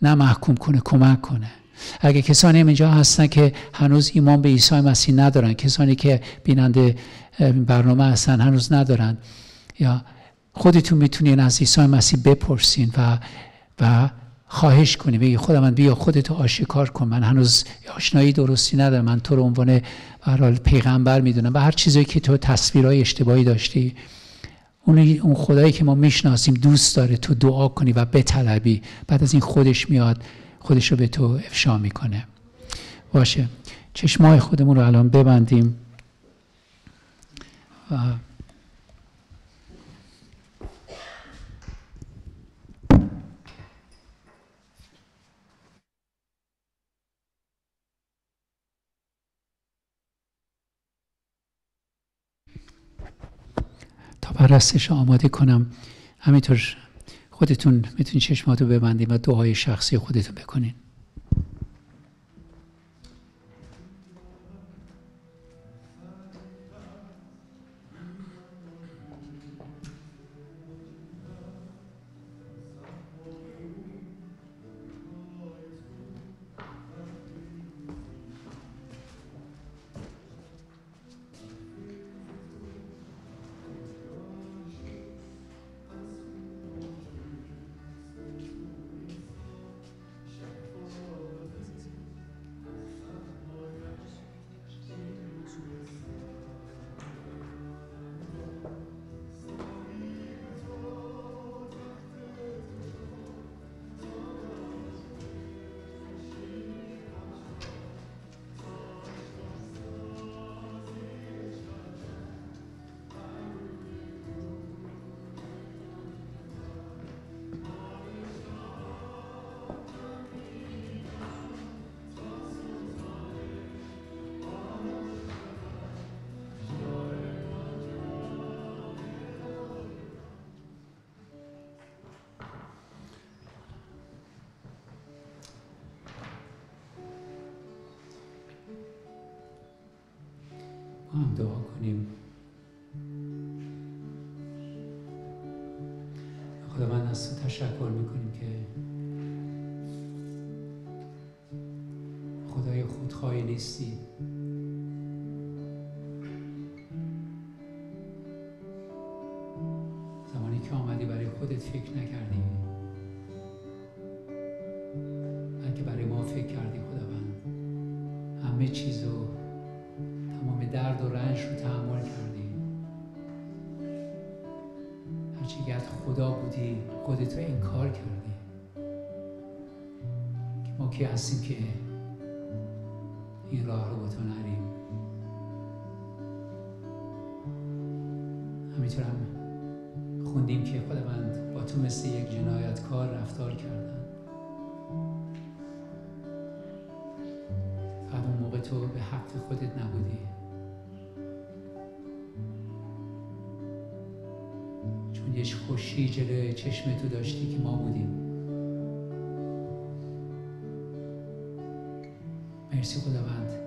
نه محکوم کنه کمک کنه. اگه کسانی اینجا هستن که هنوز ایمان به عیسی مسیح ندارن کسانی که بیننده برنامه هستن هنوز ندارن یا خودتون می‌تونین از عیسی مسیح بپرسین و و خواهش کنی بگی خدا من بیا خودتو آشکار کن من هنوز آشنایی درستی ندارم من تو رو عنوان پیغمبر می‌دونم و هر چیزی که تو تصویرهای اشتباهی داشتی. اون خدایی که ما می‌شناسیم دوست داره تو دعا کنی و بطلبی. بعد از این خودش میاد خودش رو به تو افشا می‌کنه. باشه. چشمای خودمون رو الان ببندیم. و پرستش آماده کنم. همینطور خودتون می‌تونید چشماتو ببندید و دعای شخصی خودتون بکنین هم دعا کنیم. خدا من از تو تشکر می‌کنیم که خدای خودخواهی نیستی. زمانی که آمدی برای خودت فکر نکردی. خدا بودی خودت رو انکار کردی. که ما کی هستیم که این راه رو با تو نریم. همینطور هم خوندیم که خداوند با تو مثل یک جنایتکار رفتار کردن فقط اون موقع تو به حق خودت نبودی. یه خوشی جلوی چشم تو داشتی که ما بودیم. مرسی خداوند.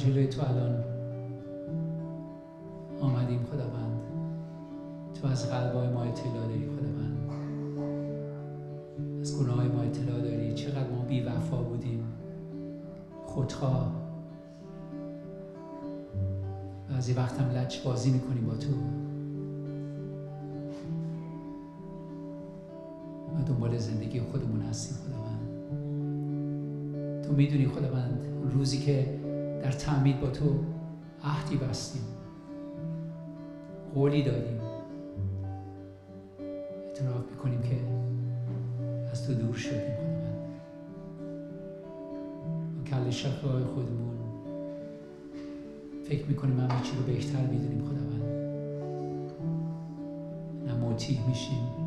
جلوی تو الان آمدیم خداوند. تو از قلبای ما اطلاع داری خداوند. از گناه ما اطلاع داری. چقدر ما بی وفا بودیم. خودخواه. بعضی وقت هم لچ بازی می‌کنیم با تو. و دنبال زندگی خودمون هستیم خداوند. تو می‌دونی خداوند اون روزی که در تعمید با تو عهدی بستیم. قولی دادیم. اعتراف می‌کنیم که از تو دور شدیم. خداوند و کل شفه های خودمون فکر می‌کنیم همه چی رو بهتر می‌دونیم خداوند. نه میشیم.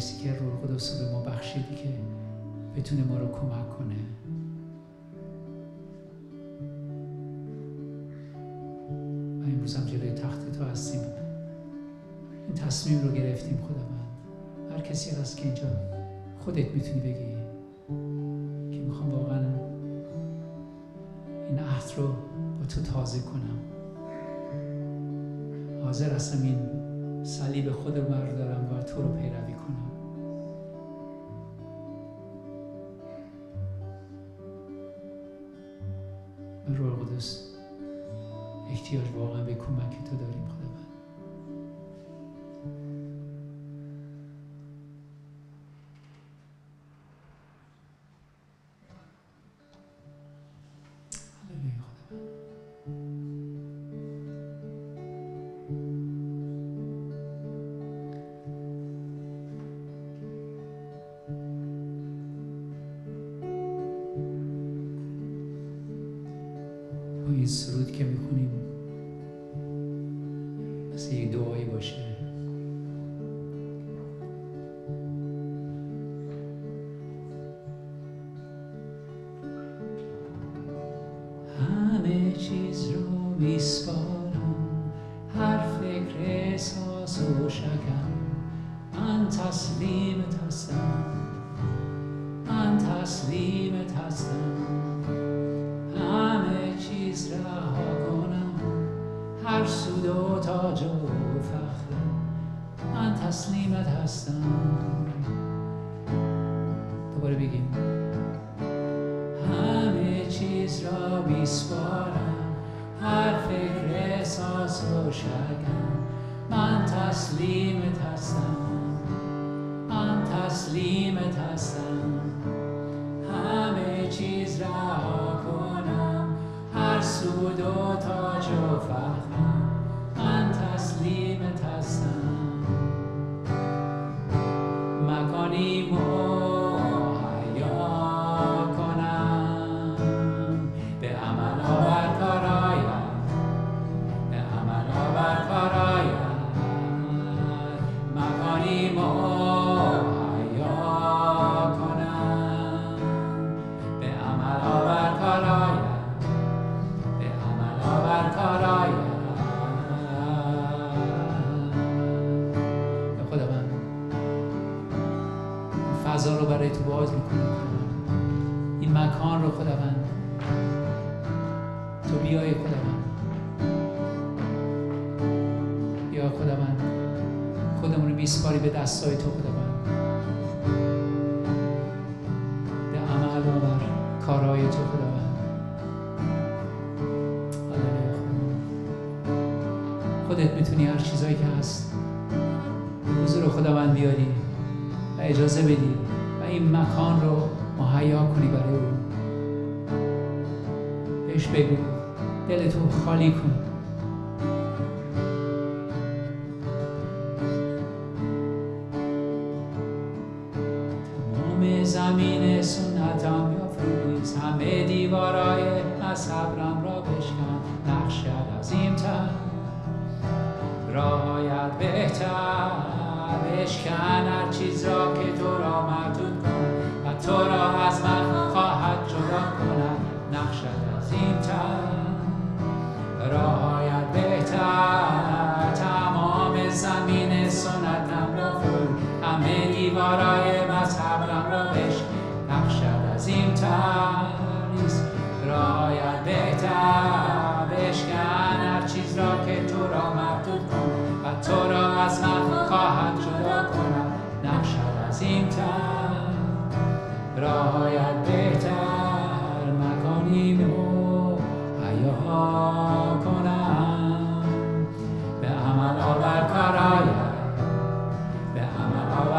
مرسی که روح قدس رو به ما بخشیدی که بتونه ما رو کمک کنه. و امروز هم جلوی تخت تو هستیم. این تصمیم رو گرفتیم خداوند. هر کسی هست که اینجا خودت می‌تونی بگی که می‌خوام واقعا این عهد رو با تو تازه کنم. حاضر هستم این صلیب خود بردارم و تو رو پیروی کنم.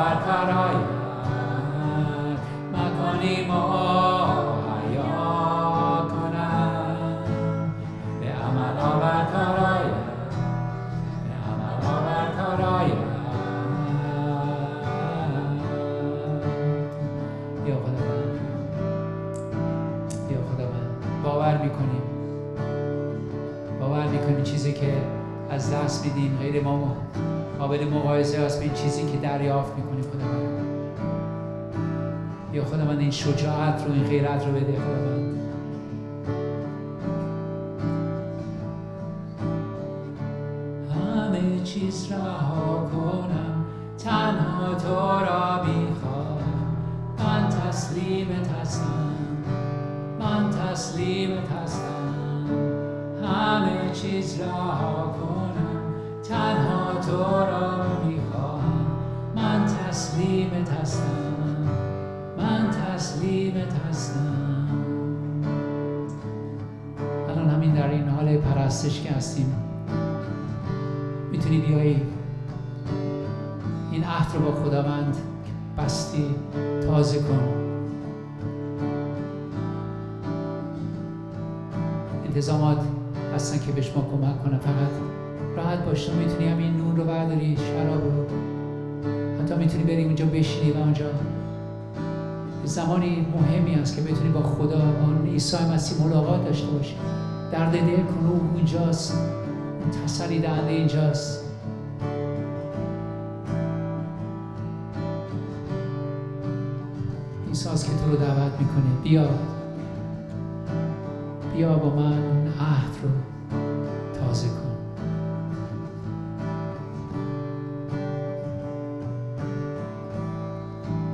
عمل دریافت می‌کنیم خداوند یا خداوند این شجاعت رو این غیرت رو بده خداوند همه چیز رها کنم تنها تو را می‌خوام. من تسلیمت هستم من تسلیمت هستم. همه چیز رها هستم. الان همین در این حال پرستش که هستیم. می‌تونی بیایی این عهد رو با خداوند بستی تازه کن. انتظامات هستن که بهش ما کمک کنن فقط راحت باش. تو می‌تونی همین نون رو برداری شراب رو. حتی می‌تونی بری اونجا بشینی و اونجا زمانی مهمی است که بتونی با خدا با عیسی مسیح ملاقات داشته باشی. درد دل کن او اونجاست اون تسلی دهنده اینجاست. عیسی که تو رو دعوت می‌کنه. بیا. بیا با من عهد رو تازه کن.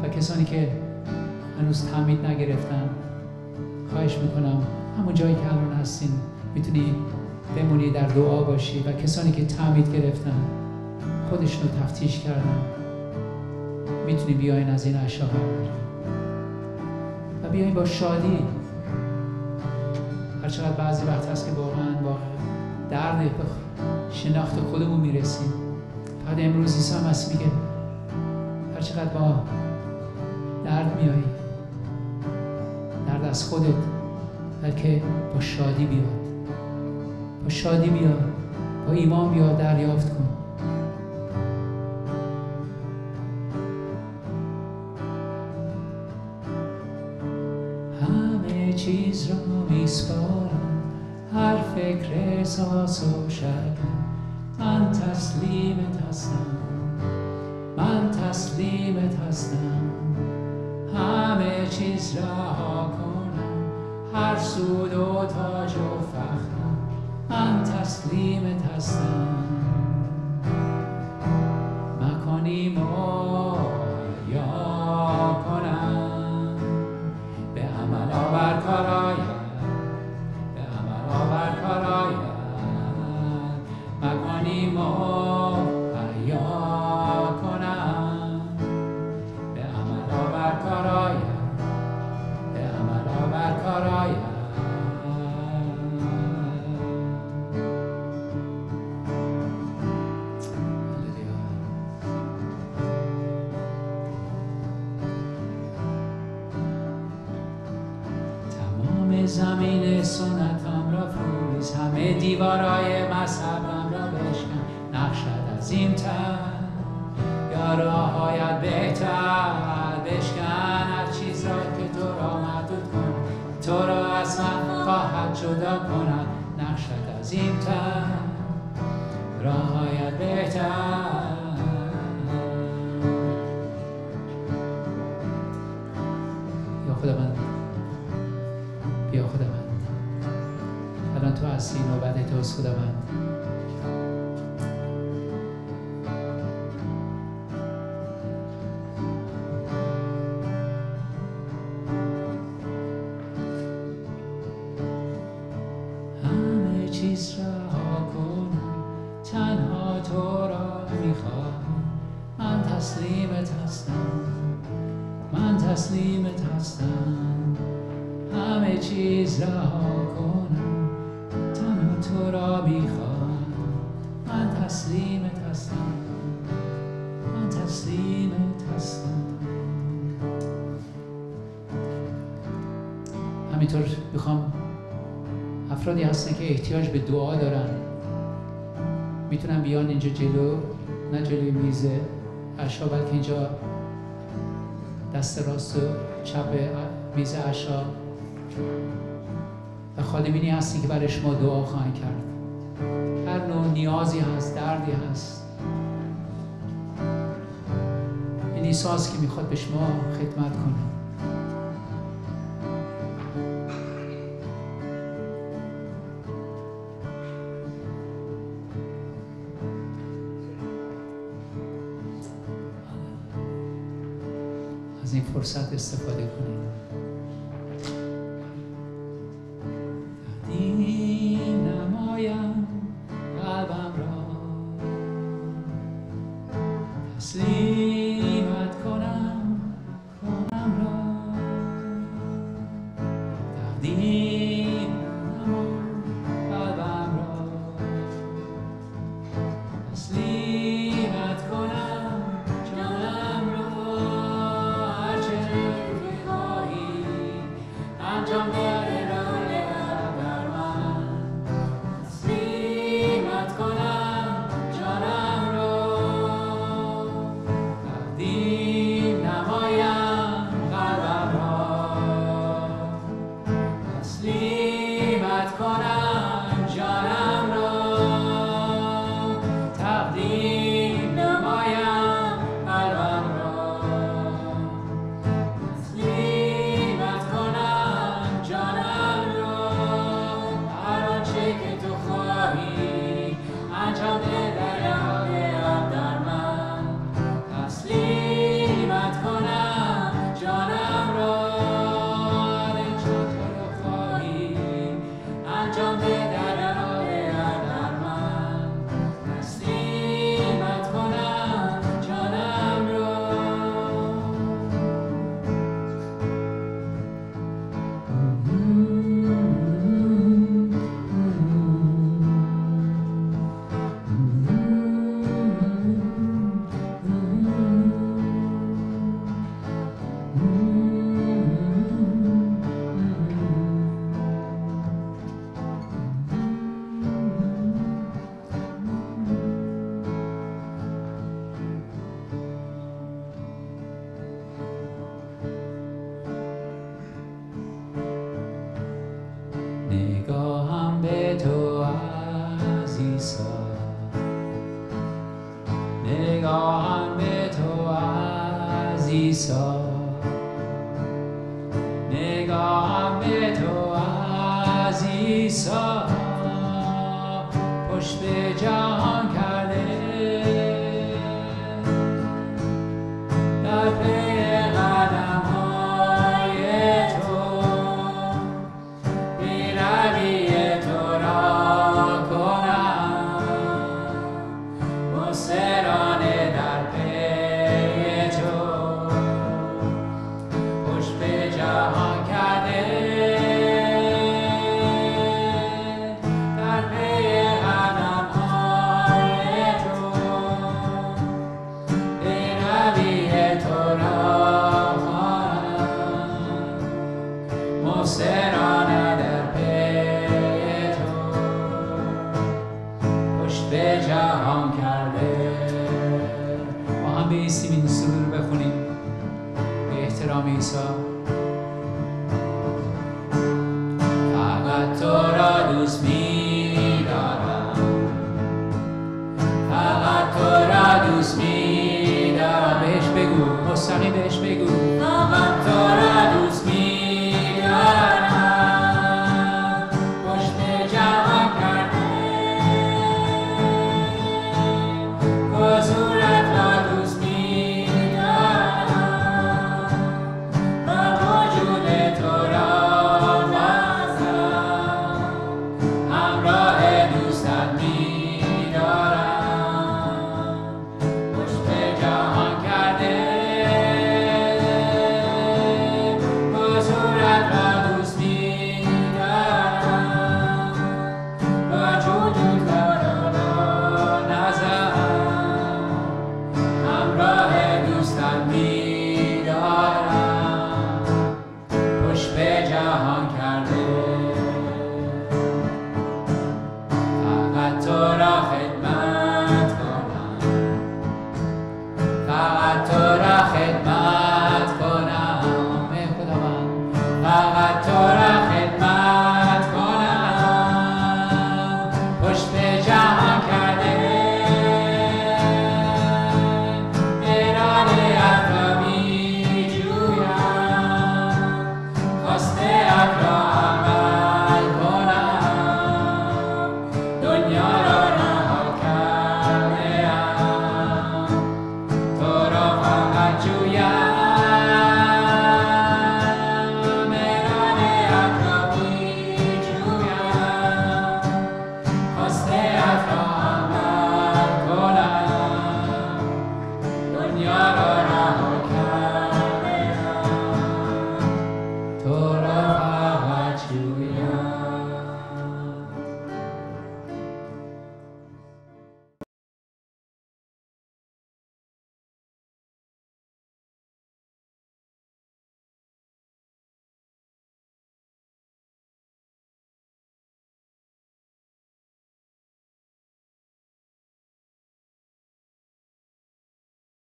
و کسانی که هنوز تعمید نگرفتن خواهش می‌کنم همون جایی که الان هستین می‌تونی بمونی در دعا باشی و کسانی که تعمید گرفتن خودشون رو تفتیش کردن. می‌تونی بیاین از این اشیا و بیاین با شادی. هرچقدر بعضی وقت هست که واقعا با درد شناخت خودمون می‌رسیم. فقط امروز عیسی مسیح میگه هرچقدر با درد میایی از خودت بلکه با شادی بیاد با شادی بیا با ایمان بیا دریافت کن. همه چیز را میسپارم هر فکر احساس و شکم من تسلیمت هستم من تسلیمت هستم. همه چیز رها کنم هر سود و تاج و فخرم من تسلیمت هستم. چیز را کنم تنها تو را می‌خواهم. من تسلیمت هستم. من تسلیمت هستم. همه چیز را کنم تنها تو را می‌خواهم. من تسلیمت هستم. من تسلیمت هستم. همینطور بخوام افرادی هستن که احتیاج به دعا دارن. می‌تونن بیان اینجا جلو نه جلوی میزه عشا بلکه اینجا دست راست و چپ میز عشا. و خادمینی هستی که برای شما دعا خواهند کرد. هر نوع نیازی هست دردی هست. این ایساس که می‌خواد به شما خدمت کنه. را دوست می دارم بهش بگو مستقیم بهش بگو. فقط تو